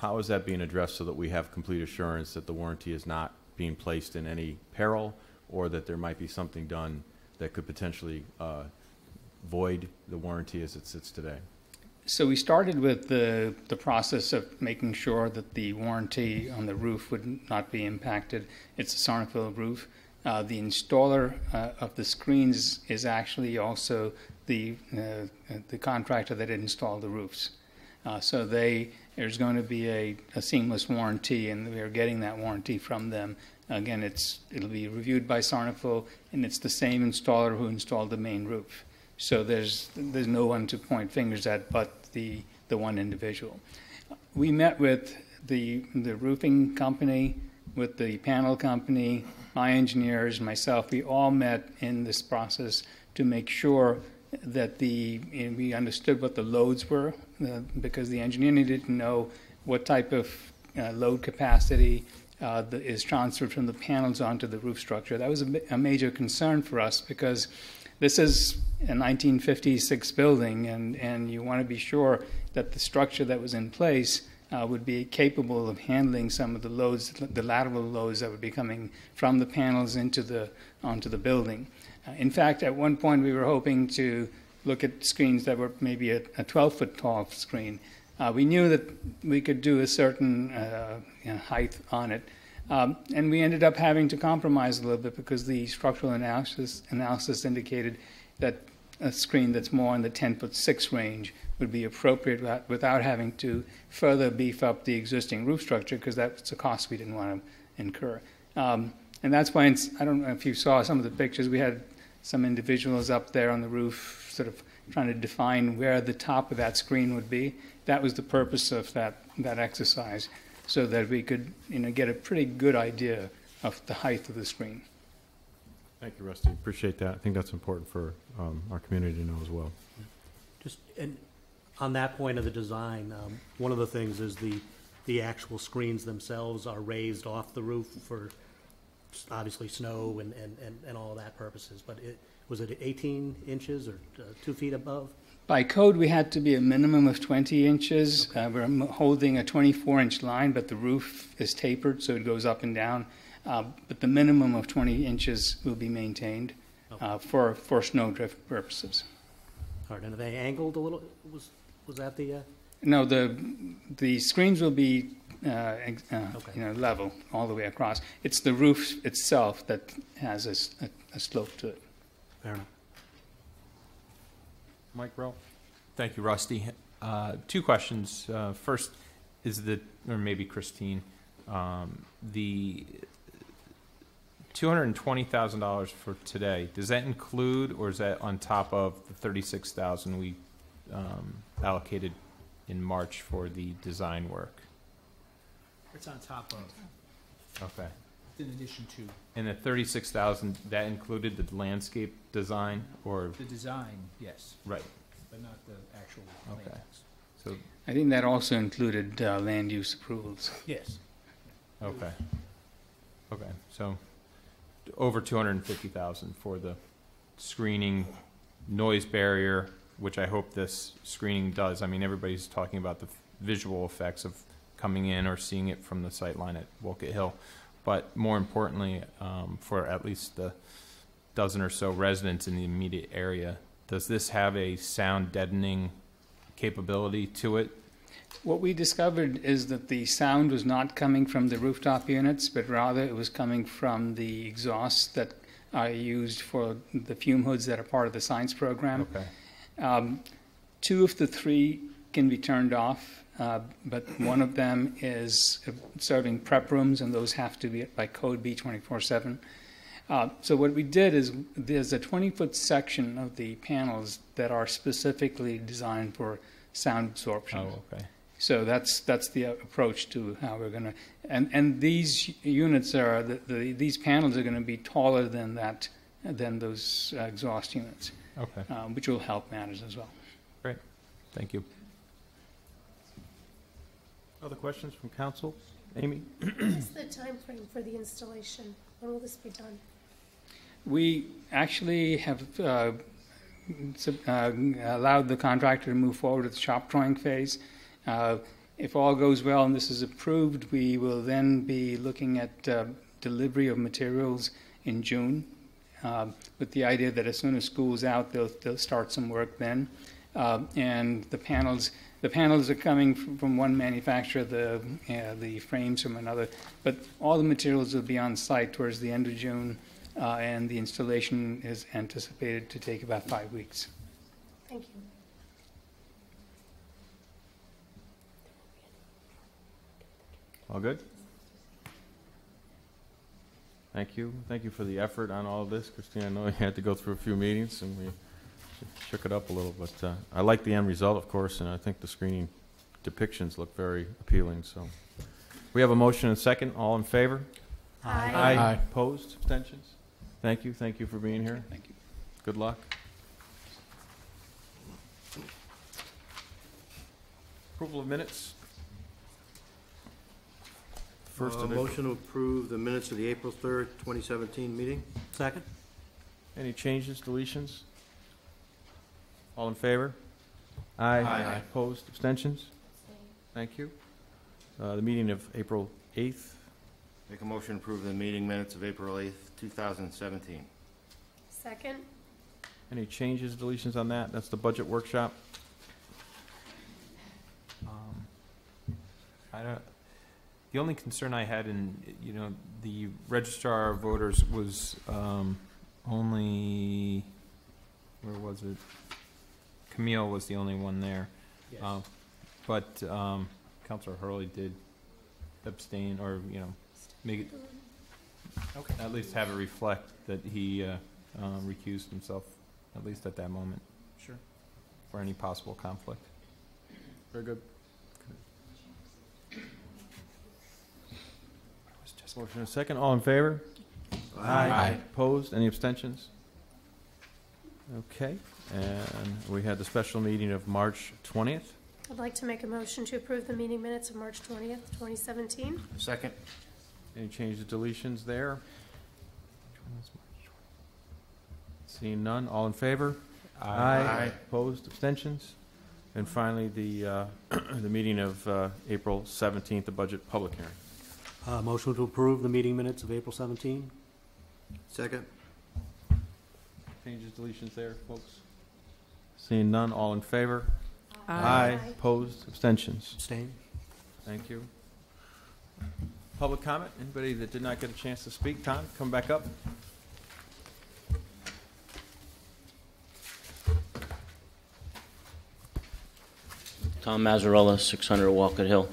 how is that being addressed so that we have complete assurance that the warranty is not being placed in any peril or that there might be something done that could potentially uh, void the warranty as it sits today? So we started with the, the process of making sure that the warranty on the roof would not be impacted. It's a Sarnafil roof. Uh, the installer uh, of the screens is actually also the, uh, the contractor that installed the roofs. Uh, so they there's going to be a, a seamless warranty, and we are getting that warranty from them. Again, it's it'll be reviewed by Sarnafil, and it's the same installer who installed the main roof. So there's there's no one to point fingers at but the the one individual. We met with the the roofing company, with the panel company, my engineers, myself. We all met in this process to make sure that the we understood what the loads were uh, because the engineer needed to know what type of uh, load capacity uh, that is transferred from the panels onto the roof structure. That was a, a, major concern for us because this is a 1956 building, and, and you want to be sure that the structure that was in place uh, would be capable of handling some of the loads, the lateral loads that would be coming from the panels into the onto the building. Uh, in fact, at one point we were hoping to look at screens that were maybe a, a 12 foot tall screen. Uh, we knew that we could do a certain uh, you know, height on it. Um, and we ended up having to compromise a little bit because the structural analysis, analysis indicated that a screen that's more in the 10 foot 6 range would be appropriate without, without having to further beef up the existing roof structure because that's a cost we didn't want to incur. Um, and that's why, I don't know if you saw some of the pictures, we had some individuals up there on the roof sort of trying to define where the top of that screen would be. That was the purpose of that, that exercise, so that we could you know, get a pretty good idea of the height of the screen. Thank you, Rusty. Appreciate that. I think that's important for um, our community to know as well. Just, and on that point of the design, um, one of the things is the, the actual screens themselves are raised off the roof for obviously snow and, and, and, and all that purposes, but it, was it eighteen inches or uh, two feet above? By code, we had to be a minimum of 20 inches. Uh, we're holding a 24 inch line, but the roof is tapered, so it goes up and down. Uh, but the minimum of 20 inches will be maintained uh, for, for snowdrift purposes. All right, and are they angled a little, was, was that the, uh, No, the, the screens will be uh, ex- uh, Okay. you know, level all the way across. It's the roof itself that has a slope to it. Fair enough? Mike Rowe? Thank you, Rusty. Uh, Two questions. Uh, First, is the, or maybe Christine, um, the $220,000 for today, does that include, or is that on top of the 36,000 we um, allocated in March for the design work? It's on top of, Okay. In addition to And the 36,000, that included the landscape design, or, the design, yes, right, but not the actual Okay. plans. so, I think that also included uh, land use approvals. Yes. okay. Okay, so over 250,000 for the screening, noise barrier, which I hope this screening does. I mean, everybody's talking about the visual effects of coming in or seeing it from the sight line at Wolcott Hill. But more importantly, um, for at least the dozen or so residents in the immediate area, does this have a sound deadening capability to it? What we discovered is that the sound was not coming from the rooftop units, but rather it was coming from the exhausts that are used for the fume hoods that are part of the science program. Okay. Um, two of the three can be turned off, uh, but one of them is serving prep rooms, and those have to be by code B 24 7. Uh, so what we did is there's a 20 foot section of the panels that are specifically designed for sound absorption. Oh, okay. So that's that's the approach to how we're going to and and these units are the, the these panels are going to be taller than that than those uh, exhaust units, Okay, um, which will help matters as well. great. Thank you. Other questions from council? Amy? What's the time frame for the installation? When will this be done? We actually have uh, uh, allowed the contractor to move forward with the shop drawing phase. Uh, If all goes well and this is approved, we will then be looking at uh, delivery of materials in June, um, with the idea that as soon as school's out, they'll, they'll start some work then. Uh, And the panels, the panels are coming from from one manufacturer, the, uh, the frames from another, but all the materials will be on site towards the end of June, uh, and the installation is anticipated to take about five weeks. Thank you. All good? Thank you. Thank you for the effort on all of this. Christine, I know you had to go through a few meetings and we shook it up a little, but uh, I like the end result, of course, and I think the screening depictions look very appealing, so. We have a motion and a second. All in favor? Aye. Aye. Opposed? Abstentions? Thank you. Thank you for being here. Thank you. Good luck. Approval of minutes? First Uh, of it, Motion to approve the minutes of the April 3rd, 2017 meeting. Second? any changes, deletions? All in favor? Aye. Aye. Opposed, abstentions? Thank you. Uh, The meeting of April 8th, Make a motion to approve the meeting minutes of April 8th, 2017. Second? any changes, deletions on that? That's the budget workshop. Um, I don't, the only concern I had in, you know, the registrar of voters was um, only, where was it? Camille was the only one there. Yes. Uh, But um, Counselor Hurley did abstain, or, you know, make it, Okay. at least have it reflect that he uh, uh, recused himself, at least at that moment, Sure. for any possible conflict. Very good. Motion and a second. All in favor? Aye. Opposed? Any abstentions? Okay. And we had the special meeting of March 20th. I'd like to make a motion to approve the meeting minutes of March 20th, 2017. Second? Any changes, deletions there? Seeing none, all in favor? Aye. Opposed, abstentions? And finally, the, uh, [clears throat] the meeting of uh, April 17th, the budget public hearing. Uh, Motion to approve the meeting minutes of April 17? Second? Changes, deletions there, folks? Seeing none, all in favor? Aye. Opposed, abstentions? Abstain? Thank you. Public comment? Anybody that did not get a chance to speak? Tom, come back up. Tom Mazzarella, 600 Wolcott Hill.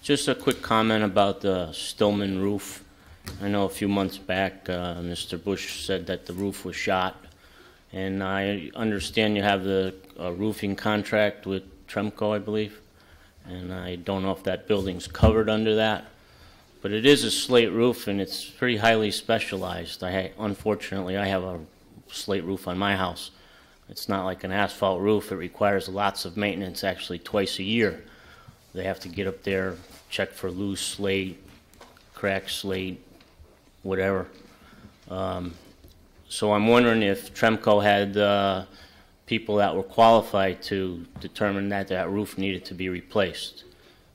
Just a quick comment about the Stillman roof. I know a few months back, uh, Mr. Bush said that the roof was shot, and I understand you have the uh, roofing contract with Tremco, I believe, and I don't know if that building's covered under that, but it is a slate roof, and it's pretty highly specialized. I, unfortunately, I have a slate roof on my house. It's not like an asphalt roof. It requires lots of maintenance, actually twice a year. They have to get up there, check for loose slate, cracked slate, whatever. Um, so I'm wondering if Tremco had uh, people that were qualified to determine that that roof needed to be replaced.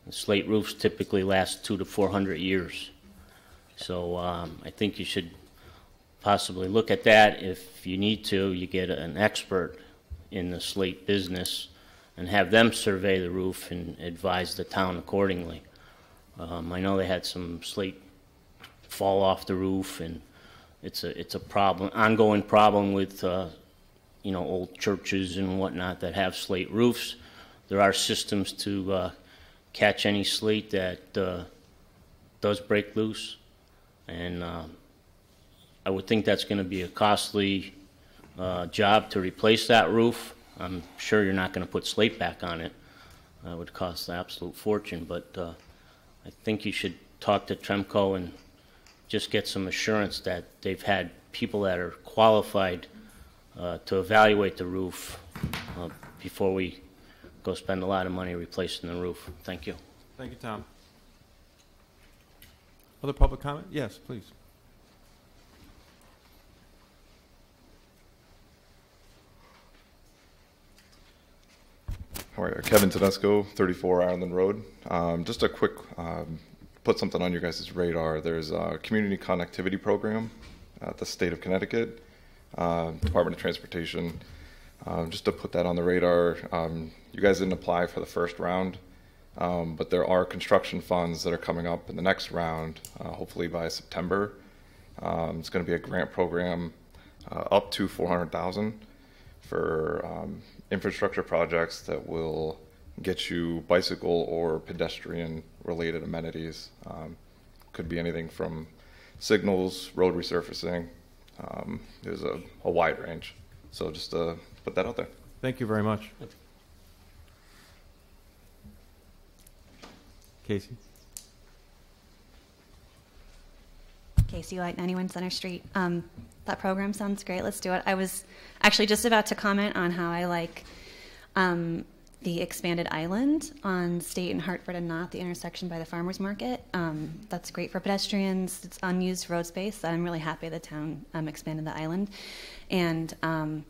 The slate roofs typically last two to four hundred years. So um, I think you should possibly look at that. If you need to, you get an expert in the slate business and have them survey the roof and advise the town accordingly. Um, I know they had some slate fall off the roof, and it's a it's a problem, ongoing problem with uh, you know old churches and whatnot that have slate roofs. There are systems to uh, catch any slate that uh, does break loose, and um, I would think that's going to be a costly uh, job to replace that roof. I'm sure you're not going to put slate back on it. That would cost an absolute fortune, but uh, I think you should talk to Tremco and just get some assurance that they've had people that are qualified uh, to evaluate the roof uh, before we go spend a lot of money replacing the roof. Thank you. Thank you, Tom. Other public comment? Yes, please. How are you? Kevin Tedesco, 34 Ireland Road. Um, just a quick, um, put something on your guys' radar. There's a community connectivity program at the state of Connecticut, uh, Department of Transportation. Um, just to put that on the radar, um, you guys didn't apply for the first round, um, but there are construction funds that are coming up in the next round, uh, hopefully by September. Um, it's going to be a grant program uh, up to 400,000 for um, infrastructure projects that will get you bicycle or pedestrian related amenities. Um, could be anything from signals, road resurfacing. Um, there's a, a wide range. So just to put that out there. Thank you very much. Casey? Casey White, 91 Center Street. Um, that program sounds great. Let's do it. I was actually just about to comment on how I like um, the expanded island on State and Hartford and not the intersection by the farmers market. Um, that's great for pedestrians. It's unused road space. I'm really happy the town um, expanded the island, and um,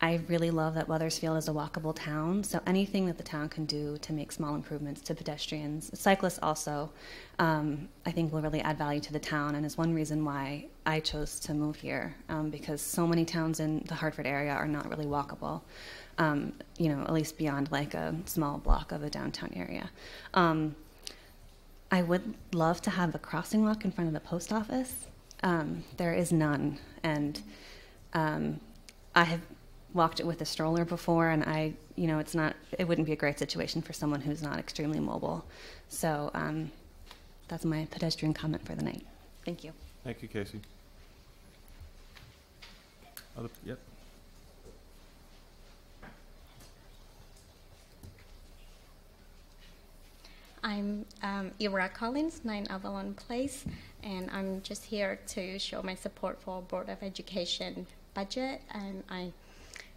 I really love that Wethersfield is a walkable town, so anything that the town can do to make small improvements to pedestrians, cyclists also, um, I think will really add value to the town, and is one reason why I chose to move here, um, because so many towns in the Hartford area are not really walkable, um, you know, at least beyond like a small block of a downtown area. Um, I would love to have a crossing walk in front of the post office. Um, there is none, and um, I have walked it with a stroller before, and I, you know, it's not, it wouldn't be a great situation for someone who's not extremely mobile. So um, that's my pedestrian comment for the night. Thank you. Thank you, Casey. Other, yep. I'm um, Ira Collins, 9 Avalon Place, and I'm just here to show my support for Board of Education budget, and I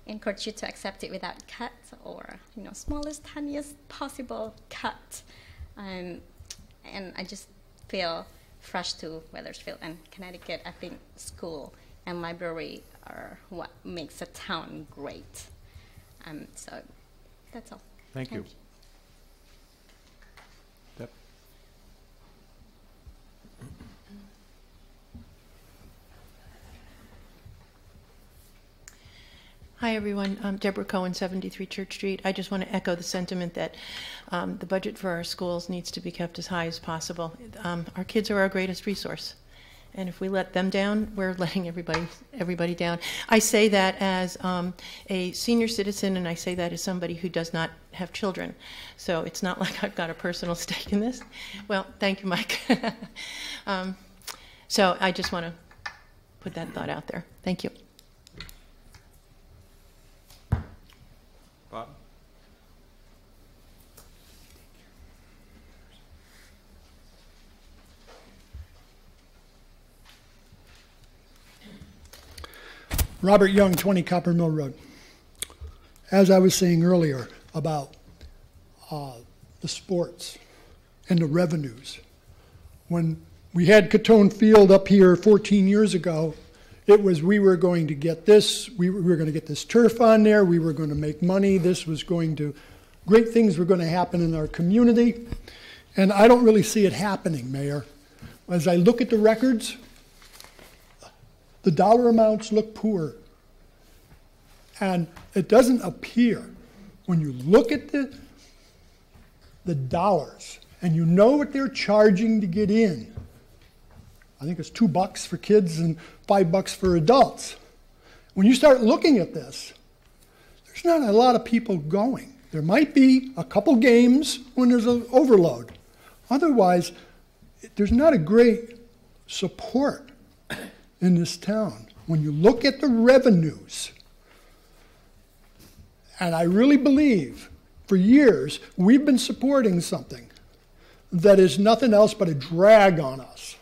encourage you to accept it without cut or, you know, smallest, tiniest possible cut. Um, and I just feel fresh to Wethersfield and Connecticut. I think school and library are what makes a town great. Um, so that's all. Thank you. Deb? Hi, everyone. I'm Deborah Cohen, 73 Church Street. I just want to echo the sentiment that um, the budget for our schools needs to be kept as high as possible. Um, our kids are our greatest resource. And if we let them down, we're [laughs] letting everybody everybody down. I say that as um, a senior citizen, and I say that as somebody who does not have children. So it's not [laughs] like I've got a personal [laughs] stake in this. Well, thank you, Mike. um, so I just want to put that thought out there. Thank you. Bob? Robert Young, 20 Copper Mill Road. As I was saying earlier about uh, the sports and the revenues, when we had Cottone Field up here 14 years ago, it was we were going to get this, we were, we were going to get this turf on there, we were going to make money, this was going to, great things were going to happen in our community. And I don't really see it happening, Mayor. As I look at the records, the dollar amounts look poor. And it doesn't appear, when you look at the, the dollars and you know what they're charging to get in, I think it's two bucks for kids and five bucks for adults. When you start looking at this, there's not a lot of people going. There might be a couple games when there's an overload. Otherwise, there's not a great support in this town. When you look at the revenues, and I really believe for years we've been supporting something that is nothing else but a drag on us.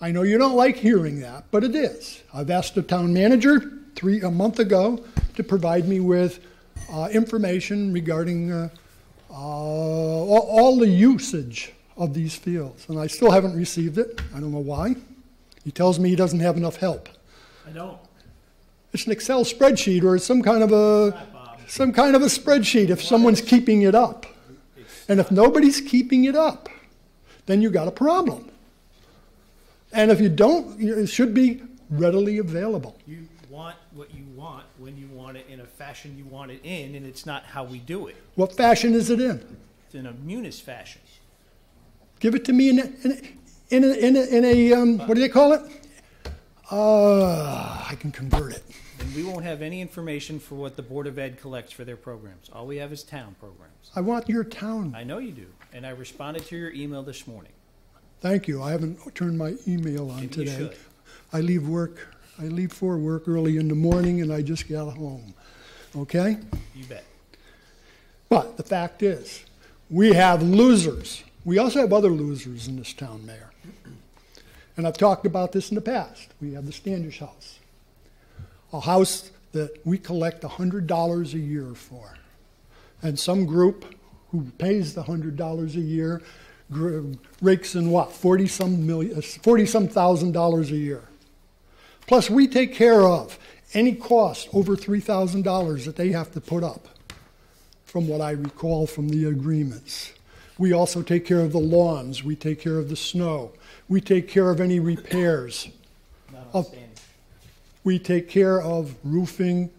I know you don't like hearing that, but it is. I've asked the town manager three a month ago to provide me with uh, information regarding uh, uh, all, all the usage of these fields, and I still haven't received it. I don't know why. He tells me he doesn't have enough help. I don't. It's an Excel spreadsheet or it's some kind of a some kind of a spreadsheet if someone's keeping it up. And if nobody's keeping it up, then you got a problem. And if you don't, it should be readily available. You want what you want when you want it in a fashion you want it in, and it's not how we do it. What fashion is it in? It's in a munis fashion. Give it to me in in in a, in a, in a um, what do they call it? Uh, I can convert it. And we won't have any information for what the Board of Ed collects for their programs. All we have is town programs. I want your town. I know you do, and I responded to your email this morning. Thank you. I haven't turned my email on Maybe you today. should. I leave work. I leave for work early in the morning, and I just got home. Okay. You bet. But the fact is, we have losers. We also have other losers in this town, Mayor. And I've talked about this in the past. We have the Standish House, a house that we collect $100 a year for. And some group who pays the $100 a year rakes in what, 40 some million, uh, 40 some thousand dollars a year. Plus, we take care of any cost over $3,000 that they have to put up, from what I recall from the agreements. We also take care of the lawns, we take care of the snow, we take care of any repairs. of- We take care of roofing.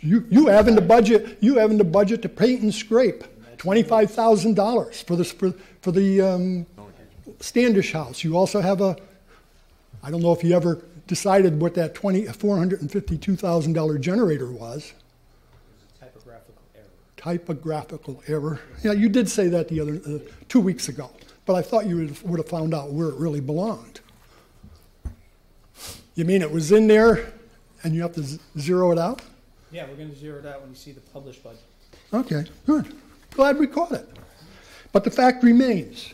You, you have in the budget, you have in the budget to paint and scrape, $25,000 for the, for, for the um, Standish House. You also have a, I don't know if you ever decided what that 20, $452,000 generator was. Typographical error. Typographical error. Yeah, you did say that the other, uh, two weeks ago, but I thought you would, would have found out where it really belonged. You mean it was in there and you have to zero it out? Yeah, we're going to zero it out when you see the published budget. Okay, good. Glad we caught it. But the fact remains,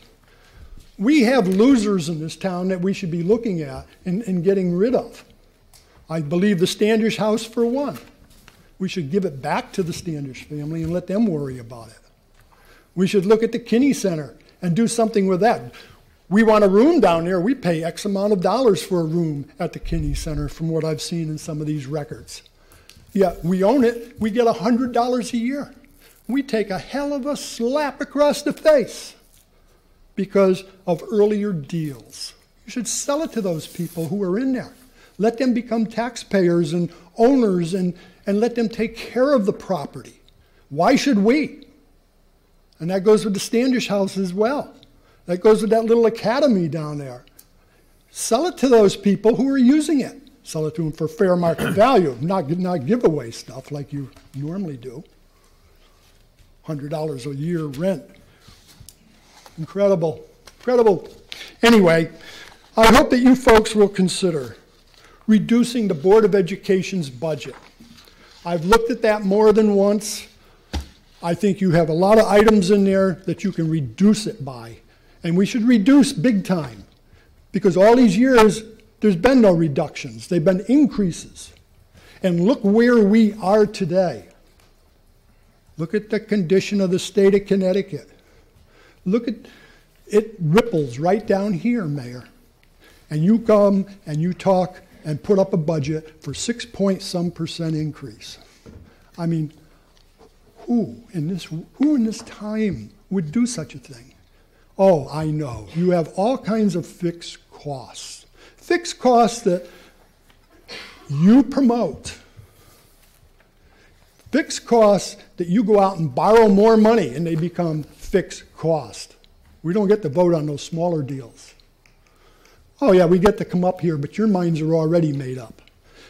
we have losers in this town that we should be looking at and, and getting rid of. I believe the Standish House for one. We should give it back to the Standish family and let them worry about it. We should look at the Keeney Center and do something with that. We want a room down there. We pay X amount of dollars for a room at the Keeney Center, from what I've seen in some of these records. Yeah, we own it. We get $100 a year. We take a hell of a slap across the face because of earlier deals. You should sell it to those people who are in there. Let them become taxpayers and owners and, and let them take care of the property. Why should we? And that goes with the Standish House as well. That goes with that little academy down there. Sell it to those people who are using it. Sell it to them for fair market [clears throat] value, not, not giveaway stuff like you normally do. $100 a year rent. Incredible. Incredible. Anyway, I hope that you folks will consider reducing the Board of Education's budget. I've looked at that more than once. I think you have a lot of items in there that you can reduce it by. And we should reduce big time. Because all these years, there's been no reductions, they've been increases. And look where we are today. Look at the condition of the state of Connecticut. Look at it ripples right down here, Mayor. And you come and you talk and put up a budget for six point some percent increase. I mean, who in this who in this time would do such a thing? Oh, I know. You have all kinds of fixed costs. Fixed costs that you promote. Fixed costs that you go out and borrow more money and they become fixed cost. We don't get to vote on those smaller deals. Oh, yeah, we get to come up here, but your minds are already made up.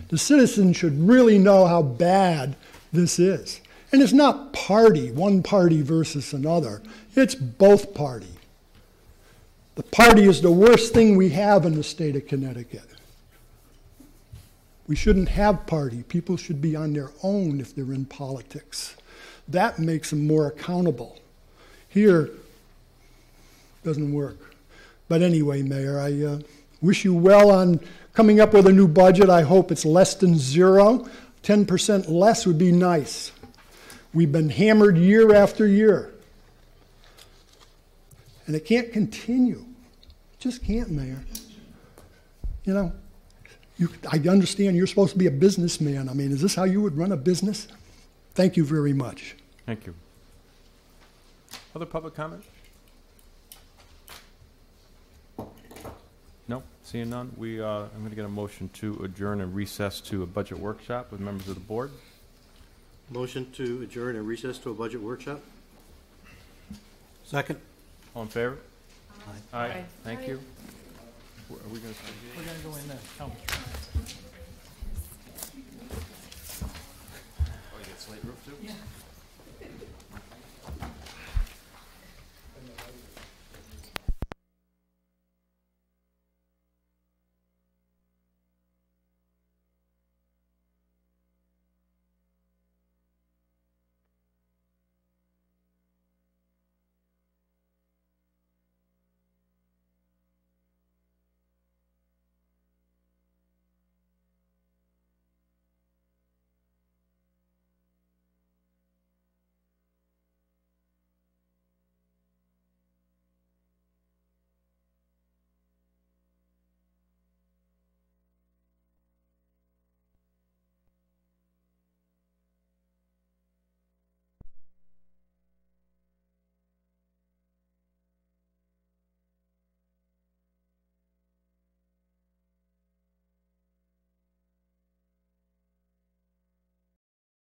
The citizens should really know how bad this is. And it's not party, one party versus another, it's both party. The party is the worst thing we have in the state of Connecticut. We shouldn't have party. People should be on their own if they're in politics. That makes them more accountable. Here, doesn't work. But anyway, Mayor, I uh, wish you well on coming up with a new budget. I hope it's less than zero. 10% less would be nice. We've been hammered year after year. And it can't continue. It just can't, Mayor. You know, you, I understand you're supposed to be a businessman. I mean, is this how you would run a business? Thank you very much. Thank you. Other public comment? No, seeing none. We, uh, I'm going to get a motion to adjourn and recess to a budget workshop with members of the board. Motion to adjourn and recess to a budget workshop? Second. All in favor? Aye. Aye. Thank you. Are we going to? We're going to go in there. Oh.